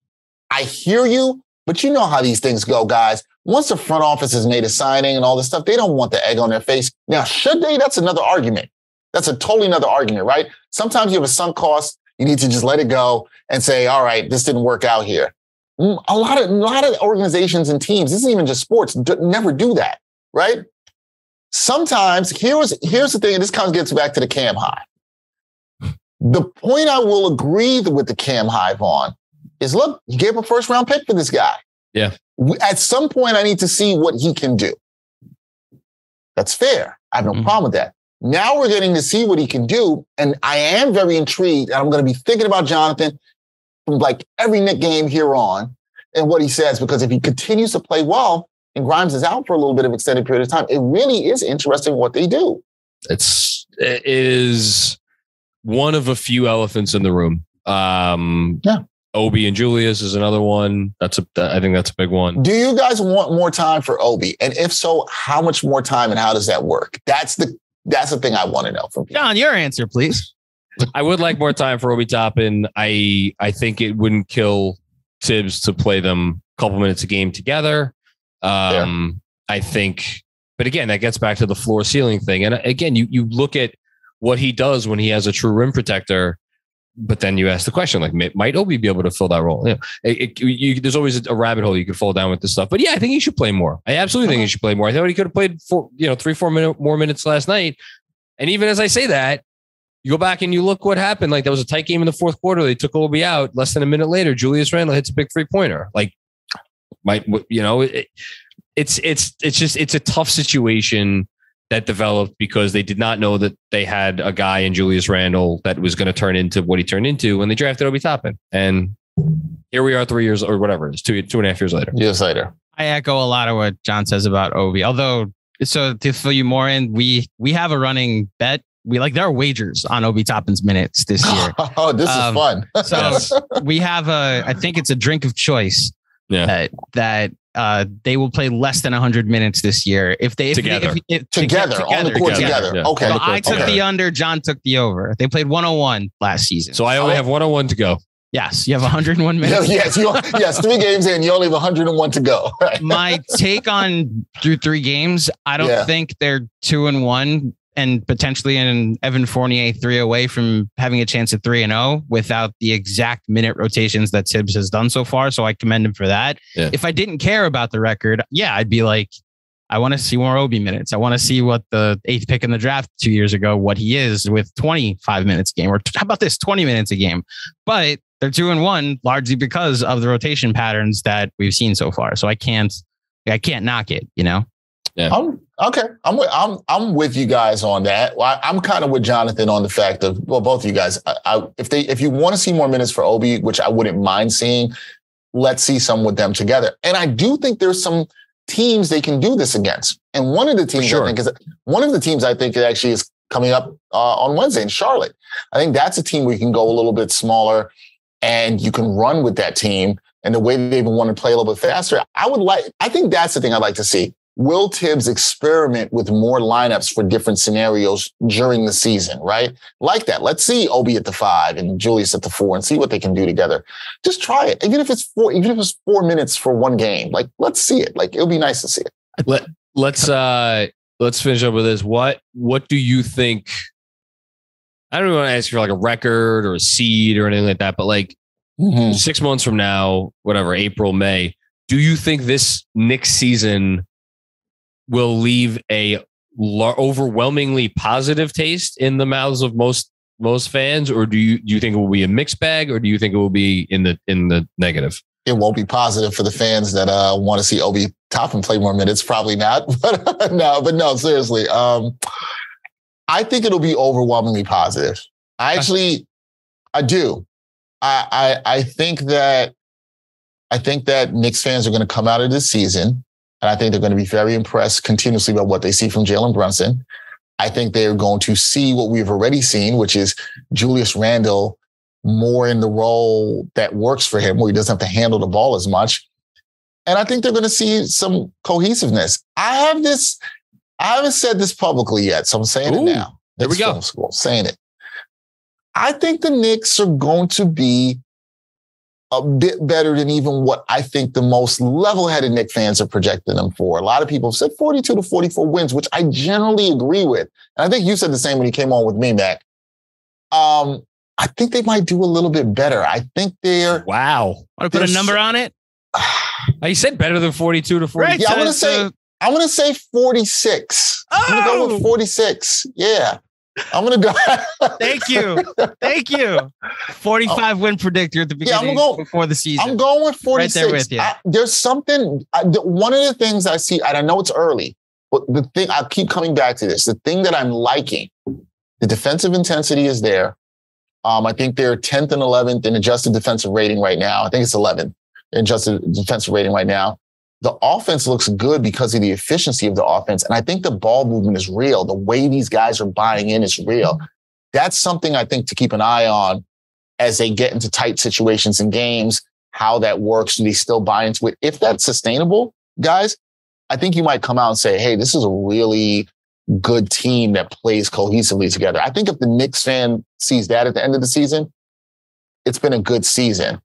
Speaker 2: I hear you, but you know how these things go, guys. Once the front office has made a signing and all this stuff, they don't want the egg on their face. Now, should they? That's another argument. That's a totally another argument, right? Sometimes you have a sunk cost. You need to just let it go and say, all right, this didn't work out here. Mm, a lot of, a lot of organizations and teams, this isn't even just sports, never do that, right? Sometimes here's, here's the thing, and this kind of gets back to the cam high. The point I will agree with the Cam Hive on is look, you gave a first round pick for this guy.
Speaker 1: Yeah.
Speaker 2: At some point, I need to see what he can do. That's fair. I have no mm-hmm. problem with that. Now we're getting to see what he can do. And I am very intrigued. And I'm going to be thinking about Jonathan from like every Knick game here on and what he says, because if he continues to play well and Grimes is out for a little bit of extended period of time, it really is interesting what they do.
Speaker 1: It's, it is one of a few elephants in the room. Um,
Speaker 2: yeah.
Speaker 1: Obi and Julius is another one. That's a, I think that's a big one.
Speaker 2: Do you guys want more time for Obi? And if so, how much more time and how does that work? That's the, that's the thing I want to know from
Speaker 3: you. John, your answer, please.
Speaker 1: I would like more time for Obi Toppin. I, I think it wouldn't kill Thibs to play them a couple minutes a game together. Um, yeah. I think, but again, that gets back to the floor ceiling thing. And again, you, you look at what he does when he has a true rim protector. But then you ask the question, like, might Obi be able to fill that role? You know, it, it, you, there's always a rabbit hole you could fall down with this stuff. But yeah, I think he should play more. I absolutely think he should play more. I thought he could have played four, you know, three, four minute, more minutes last night. And even as I say that, you go back and you look what happened. Like there was a tight game in the fourth quarter. They took Obi out. Less than a minute later, Julius Randle hits a big three pointer. Like, might you know, it, it's it's it's just it's a tough situation that developed because they did not know that they had a guy in Julius Randle that was going to turn into what he turned into when they drafted Obi Toppin. And here we are three years or whatever it is, two, two and a half years later.
Speaker 2: Years later.
Speaker 3: I echo a lot of what John says about Obi. Although, so to fill you more in, we we have a running bet. We like there are wagers on Obi Toppin's minutes this year.
Speaker 2: oh, this um, is fun.
Speaker 3: so we have a, I think it's a drink of choice.
Speaker 1: Yeah.
Speaker 3: That that uh, they will play less than 100 minutes this year if they if
Speaker 2: together
Speaker 3: if,
Speaker 2: if, together, together, on the court together. together. Yeah. Okay,
Speaker 3: so I took okay. the under, John took the over. They played 101 last season.
Speaker 1: So I only have 101 to go.
Speaker 3: Yes, you have 101 minutes.
Speaker 2: yes, you, yes, three games in, you only have 101 to go.
Speaker 3: My take on through three games, I don't yeah. think they're two and one and potentially an Evan Fournier three away from having a chance at three and zero oh without the exact minute rotations that Thibs has done so far. So I commend him for that. Yeah. If I didn't care about the record, yeah, I'd be like, I want to see more Obi minutes. I want to see what the eighth pick in the draft two years ago, what he is with 25 minutes a game, or how about this 20 minutes a game? But they're two and one largely because of the rotation patterns that we've seen so far. So I can't, I can't knock it, you know?
Speaker 2: Yeah. I'm okay. I'm with I'm I'm with you guys on that. I, am kind of with Jonathan on the fact of well, both of you guys. I, I, if they if you want to see more minutes for Obi, which I wouldn't mind seeing, let's see some with them together. And I do think there's some teams they can do this against. And one of the teams sure. I think is one of the teams I think it actually is coming up uh, on Wednesday in Charlotte. I think that's a team where you can go a little bit smaller and you can run with that team and the way they even want to play a little bit faster. I would like, I think that's the thing I'd like to see. Will Thibs experiment with more lineups for different scenarios during the season, right? Like that. Let's see Obi at the five and Julius at the four and see what they can do together. Just try it. Even if it's four, even if it's four minutes for one game, like let's see it. Like it'll be nice to see it.
Speaker 1: Let let's uh let's finish up with this. What what do you think? I don't even want to ask for like a record or a seed or anything like that, but like mm-hmm. six months from now, whatever, April, May, do you think this next season will leave a overwhelmingly positive taste in the mouths of most most fans, or do you do you think it will be a mixed bag, or do you think it will be in the in the negative?
Speaker 2: It won't be positive for the fans that uh, want to see Obi Toppin play more minutes. Probably not, but no, but no, seriously. Um, I think it'll be overwhelmingly positive. I actually, I do. I, I I think that I think that Knicks fans are going to come out of this season and I think they're going to be very impressed continuously by what they see from Jalen Brunson. I think they're going to see what we've already seen, which is Julius Randle more in the role that works for him, where he doesn't have to handle the ball as much. And I think they're going to see some cohesiveness. I have this, I haven't said this publicly yet, so I'm saying Ooh, it now.
Speaker 1: There we go.
Speaker 2: School, saying it. I think the Knicks are going to be a bit better than even what I think the most level-headed Knick fans are projecting them for. A lot of people have said 42 to 44 wins, which I generally agree with. And I think you said the same when you came on with me, Mac. Um, I think they might do a little bit better. I think they're
Speaker 1: wow.
Speaker 3: Want to put a number on it?
Speaker 1: you said better than 42 to 40.
Speaker 2: Right, yeah, I'm gonna say I'm gonna say 46. Oh! I'm gonna go with 46. Yeah. I'm gonna go.
Speaker 3: Thank you, thank you. Forty-five win predictor at the beginning yeah, I'm going, before the season.
Speaker 2: I'm going with forty-six. Right there with you. I, there's something. I, the, one of the things I see, and I know it's early, but the thing I keep coming back to this. The thing that I'm liking, the defensive intensity is there. Um, I think they're 10th and 11th in adjusted defensive rating right now. I think it's 11th in adjusted defensive rating right now the offense looks good because of the efficiency of the offense. And I think the ball movement is real. The way these guys are buying in is real. That's something I think to keep an eye on as they get into tight situations and games, how that works. Do they still buy into it? If that's sustainable, guys, I think you might come out and say, hey, this is a really good team that plays cohesively together. I think if the Knicks fan sees that at the end of the season, it's been a good season.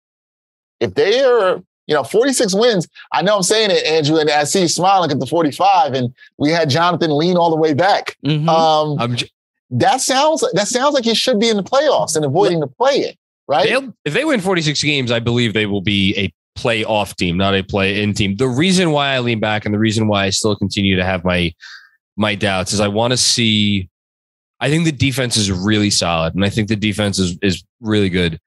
Speaker 2: If they are you know, 46 wins. I know I'm saying it, Andrew, and I see you smiling at the 45, and we had Jonathan lean all the way back. Mm-hmm. Um, j- that sounds that sounds like he should be in the playoffs and avoiding the play-in, right?
Speaker 1: They'll, if they win 46 games, I believe they will be a play-off team, not a play-in team. The reason why I lean back and the reason why I still continue to have my my doubts is I want to see. I think the defense is really solid, and I think the defense is is really good.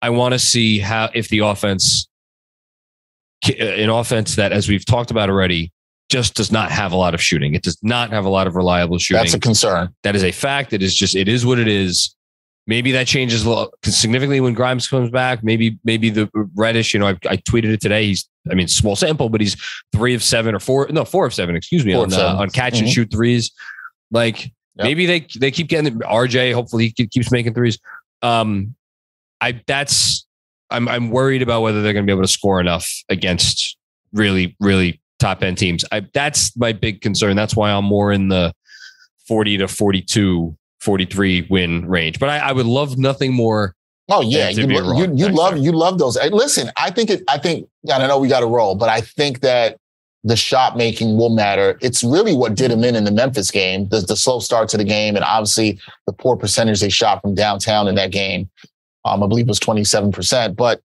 Speaker 1: I want to see how if the offense an offense that, as we've talked about already, just does not have a lot of shooting. It does not have a lot of reliable shooting.
Speaker 2: That's a concern.
Speaker 1: That is a fact. It is just, it is what it is. Maybe that changes significantly when Grimes comes back. Maybe, maybe the Reddish, you know, I, I tweeted it today. He's, I mean, small sample, but he's three of seven or four, no, four of seven, excuse me, on, uh, on catch mm-hmm. and shoot threes. Like yep. maybe they, they keep getting RJ. Hopefully he keeps making threes. Um, I, that's, I'm I'm worried about whether they're going to be able to score enough against really really top end teams. I, that's my big concern. That's why I'm more in the 40 to 42, 43 win range. But I, I would love nothing more.
Speaker 2: Oh yeah, you, you, you love time. you love those. Listen, I think it. I think I don't know. We got to roll, but I think that the shot making will matter. It's really what did them in in the Memphis game, the, the slow start to the game, and obviously the poor percentage they shot from downtown in that game. Um, I believe it was 27%. But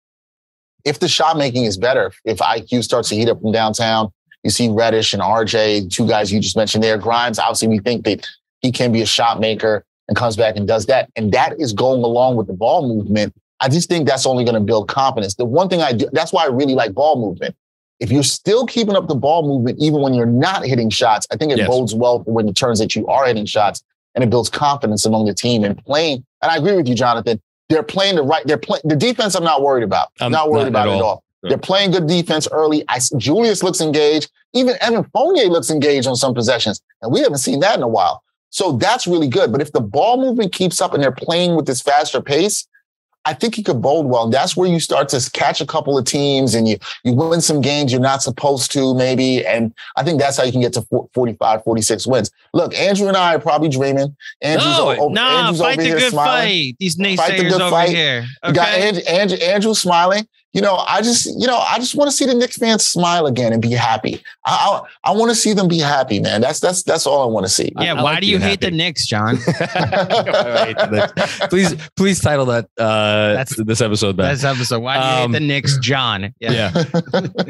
Speaker 2: if the shot making is better, if IQ starts to heat up from downtown, you see Reddish and RJ, two guys you just mentioned there. Grimes, obviously, we think that he can be a shot maker and comes back and does that. And that is going along with the ball movement. I just think that's only going to build confidence. The one thing I do, that's why I really like ball movement. If you're still keeping up the ball movement, even when you're not hitting shots, I think it yes. bodes well for when it turns that you are hitting shots and it builds confidence among the team and playing. And I agree with you, Jonathan. They're playing the right. They're playing the defense. I'm not worried about. I'm not worried not about at all. all. They're playing good defense early. I, Julius looks engaged. Even Evan Fournier looks engaged on some possessions, and we haven't seen that in a while. So that's really good. But if the ball movement keeps up and they're playing with this faster pace, I think he could bowl well. And that's where you start to catch a couple of teams and you you win some games you're not supposed to, maybe. And I think that's how you can get to 45, 46 wins. Look, Andrew and I are probably dreaming. Andrew's
Speaker 3: no,
Speaker 2: over,
Speaker 3: nah,
Speaker 2: Andrew's
Speaker 3: fight
Speaker 2: over
Speaker 3: the
Speaker 2: here
Speaker 3: good
Speaker 2: smiling.
Speaker 3: fight. These
Speaker 2: Fight the
Speaker 3: naysayers
Speaker 2: good
Speaker 3: over
Speaker 2: fight.
Speaker 3: here.
Speaker 2: You got
Speaker 3: Okay.
Speaker 2: Andrew, Andrew, Andrew smiling. You know, I just, you know, I just want to see the Knicks fans smile again and be happy. I, I, I want to see them be happy, man. That's that's that's all I want to see.
Speaker 3: Yeah,
Speaker 1: I
Speaker 3: why
Speaker 1: like
Speaker 3: do you
Speaker 1: being
Speaker 3: hate the
Speaker 1: happy.
Speaker 3: Knicks, John?
Speaker 1: please, please title that uh,
Speaker 3: That's-
Speaker 1: this episode back.
Speaker 3: That's episode. Why do you
Speaker 1: Um,
Speaker 3: hate the Knicks, John?
Speaker 1: Yeah.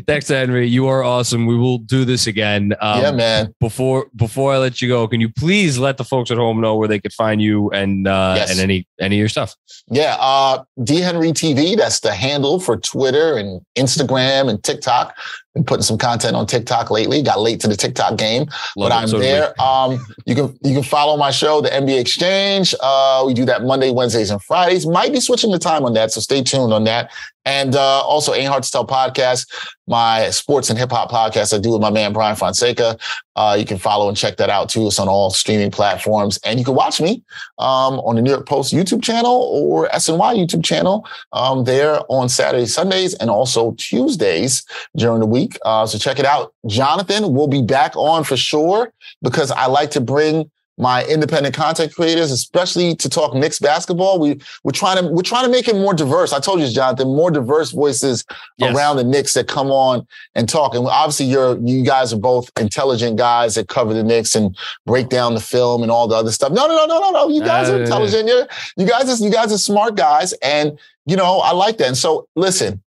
Speaker 1: Thanks, Henry. You are awesome. We will do this again. Um,
Speaker 2: yeah, man.
Speaker 1: Before before I let you go, can you please let the folks at home know where they could find you and uh,
Speaker 2: Yes.
Speaker 1: and any any of your stuff?
Speaker 2: Yeah, uh, D Henry TV. That's the handle for Twitter and Instagram and TikTok. Been putting some content on TikTok lately. Got late to the TikTok game,
Speaker 1: Love
Speaker 2: but. I'm
Speaker 1: So
Speaker 2: there. Um, you can you can follow my show, the NBA Exchange. Uh, we do that Monday, Wednesdays, and Fridays. Might be switching the time on that, so stay tuned on that. And uh, also, Ain't Hard to Tell podcast, my sports and hip hop podcast I do with my man Brian Fonseca. Uh, you can follow and check that out too. It's on all streaming platforms, and you can watch me um, on the New York Post YouTube channel or SNY YouTube channel um, there on Saturdays, Sundays, and also Tuesdays during the week. Uh, so check it out. Jonathan will be back on for sure because I like to bring my independent content creators, especially to talk Knicks basketball. We we're trying to we're trying to make it more diverse. I told you, Jonathan, more diverse voices
Speaker 1: Yes.
Speaker 2: around the Knicks that come on and talk. And obviously, you're you guys are both intelligent guys that cover the Knicks and break down the film and all the other stuff. No, no, no, no, no, no. You guys
Speaker 1: Uh,
Speaker 2: are intelligent. You're, you guys are you guys are smart guys, and you know I like that. And so listen,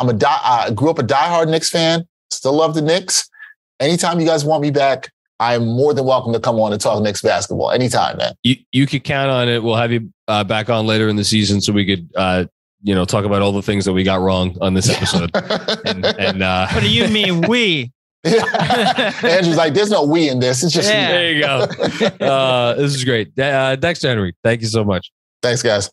Speaker 2: I'm a die, I grew up a diehard Knicks fan. Still love the Knicks. Anytime you guys want me back, I am more than welcome to come on and talk Knicks basketball. Anytime, man.
Speaker 1: You you could count on it. We'll have you uh, back on later in the season so we could uh, you know talk about all the things that we got wrong on this episode. and and uh,
Speaker 3: What do you mean we?
Speaker 2: Andrew's like, there's no we in this. It's just
Speaker 3: Yeah.
Speaker 1: there you go. Uh, this is great. Uh, Dexter Henry, thank you so much.
Speaker 2: thanks, guys.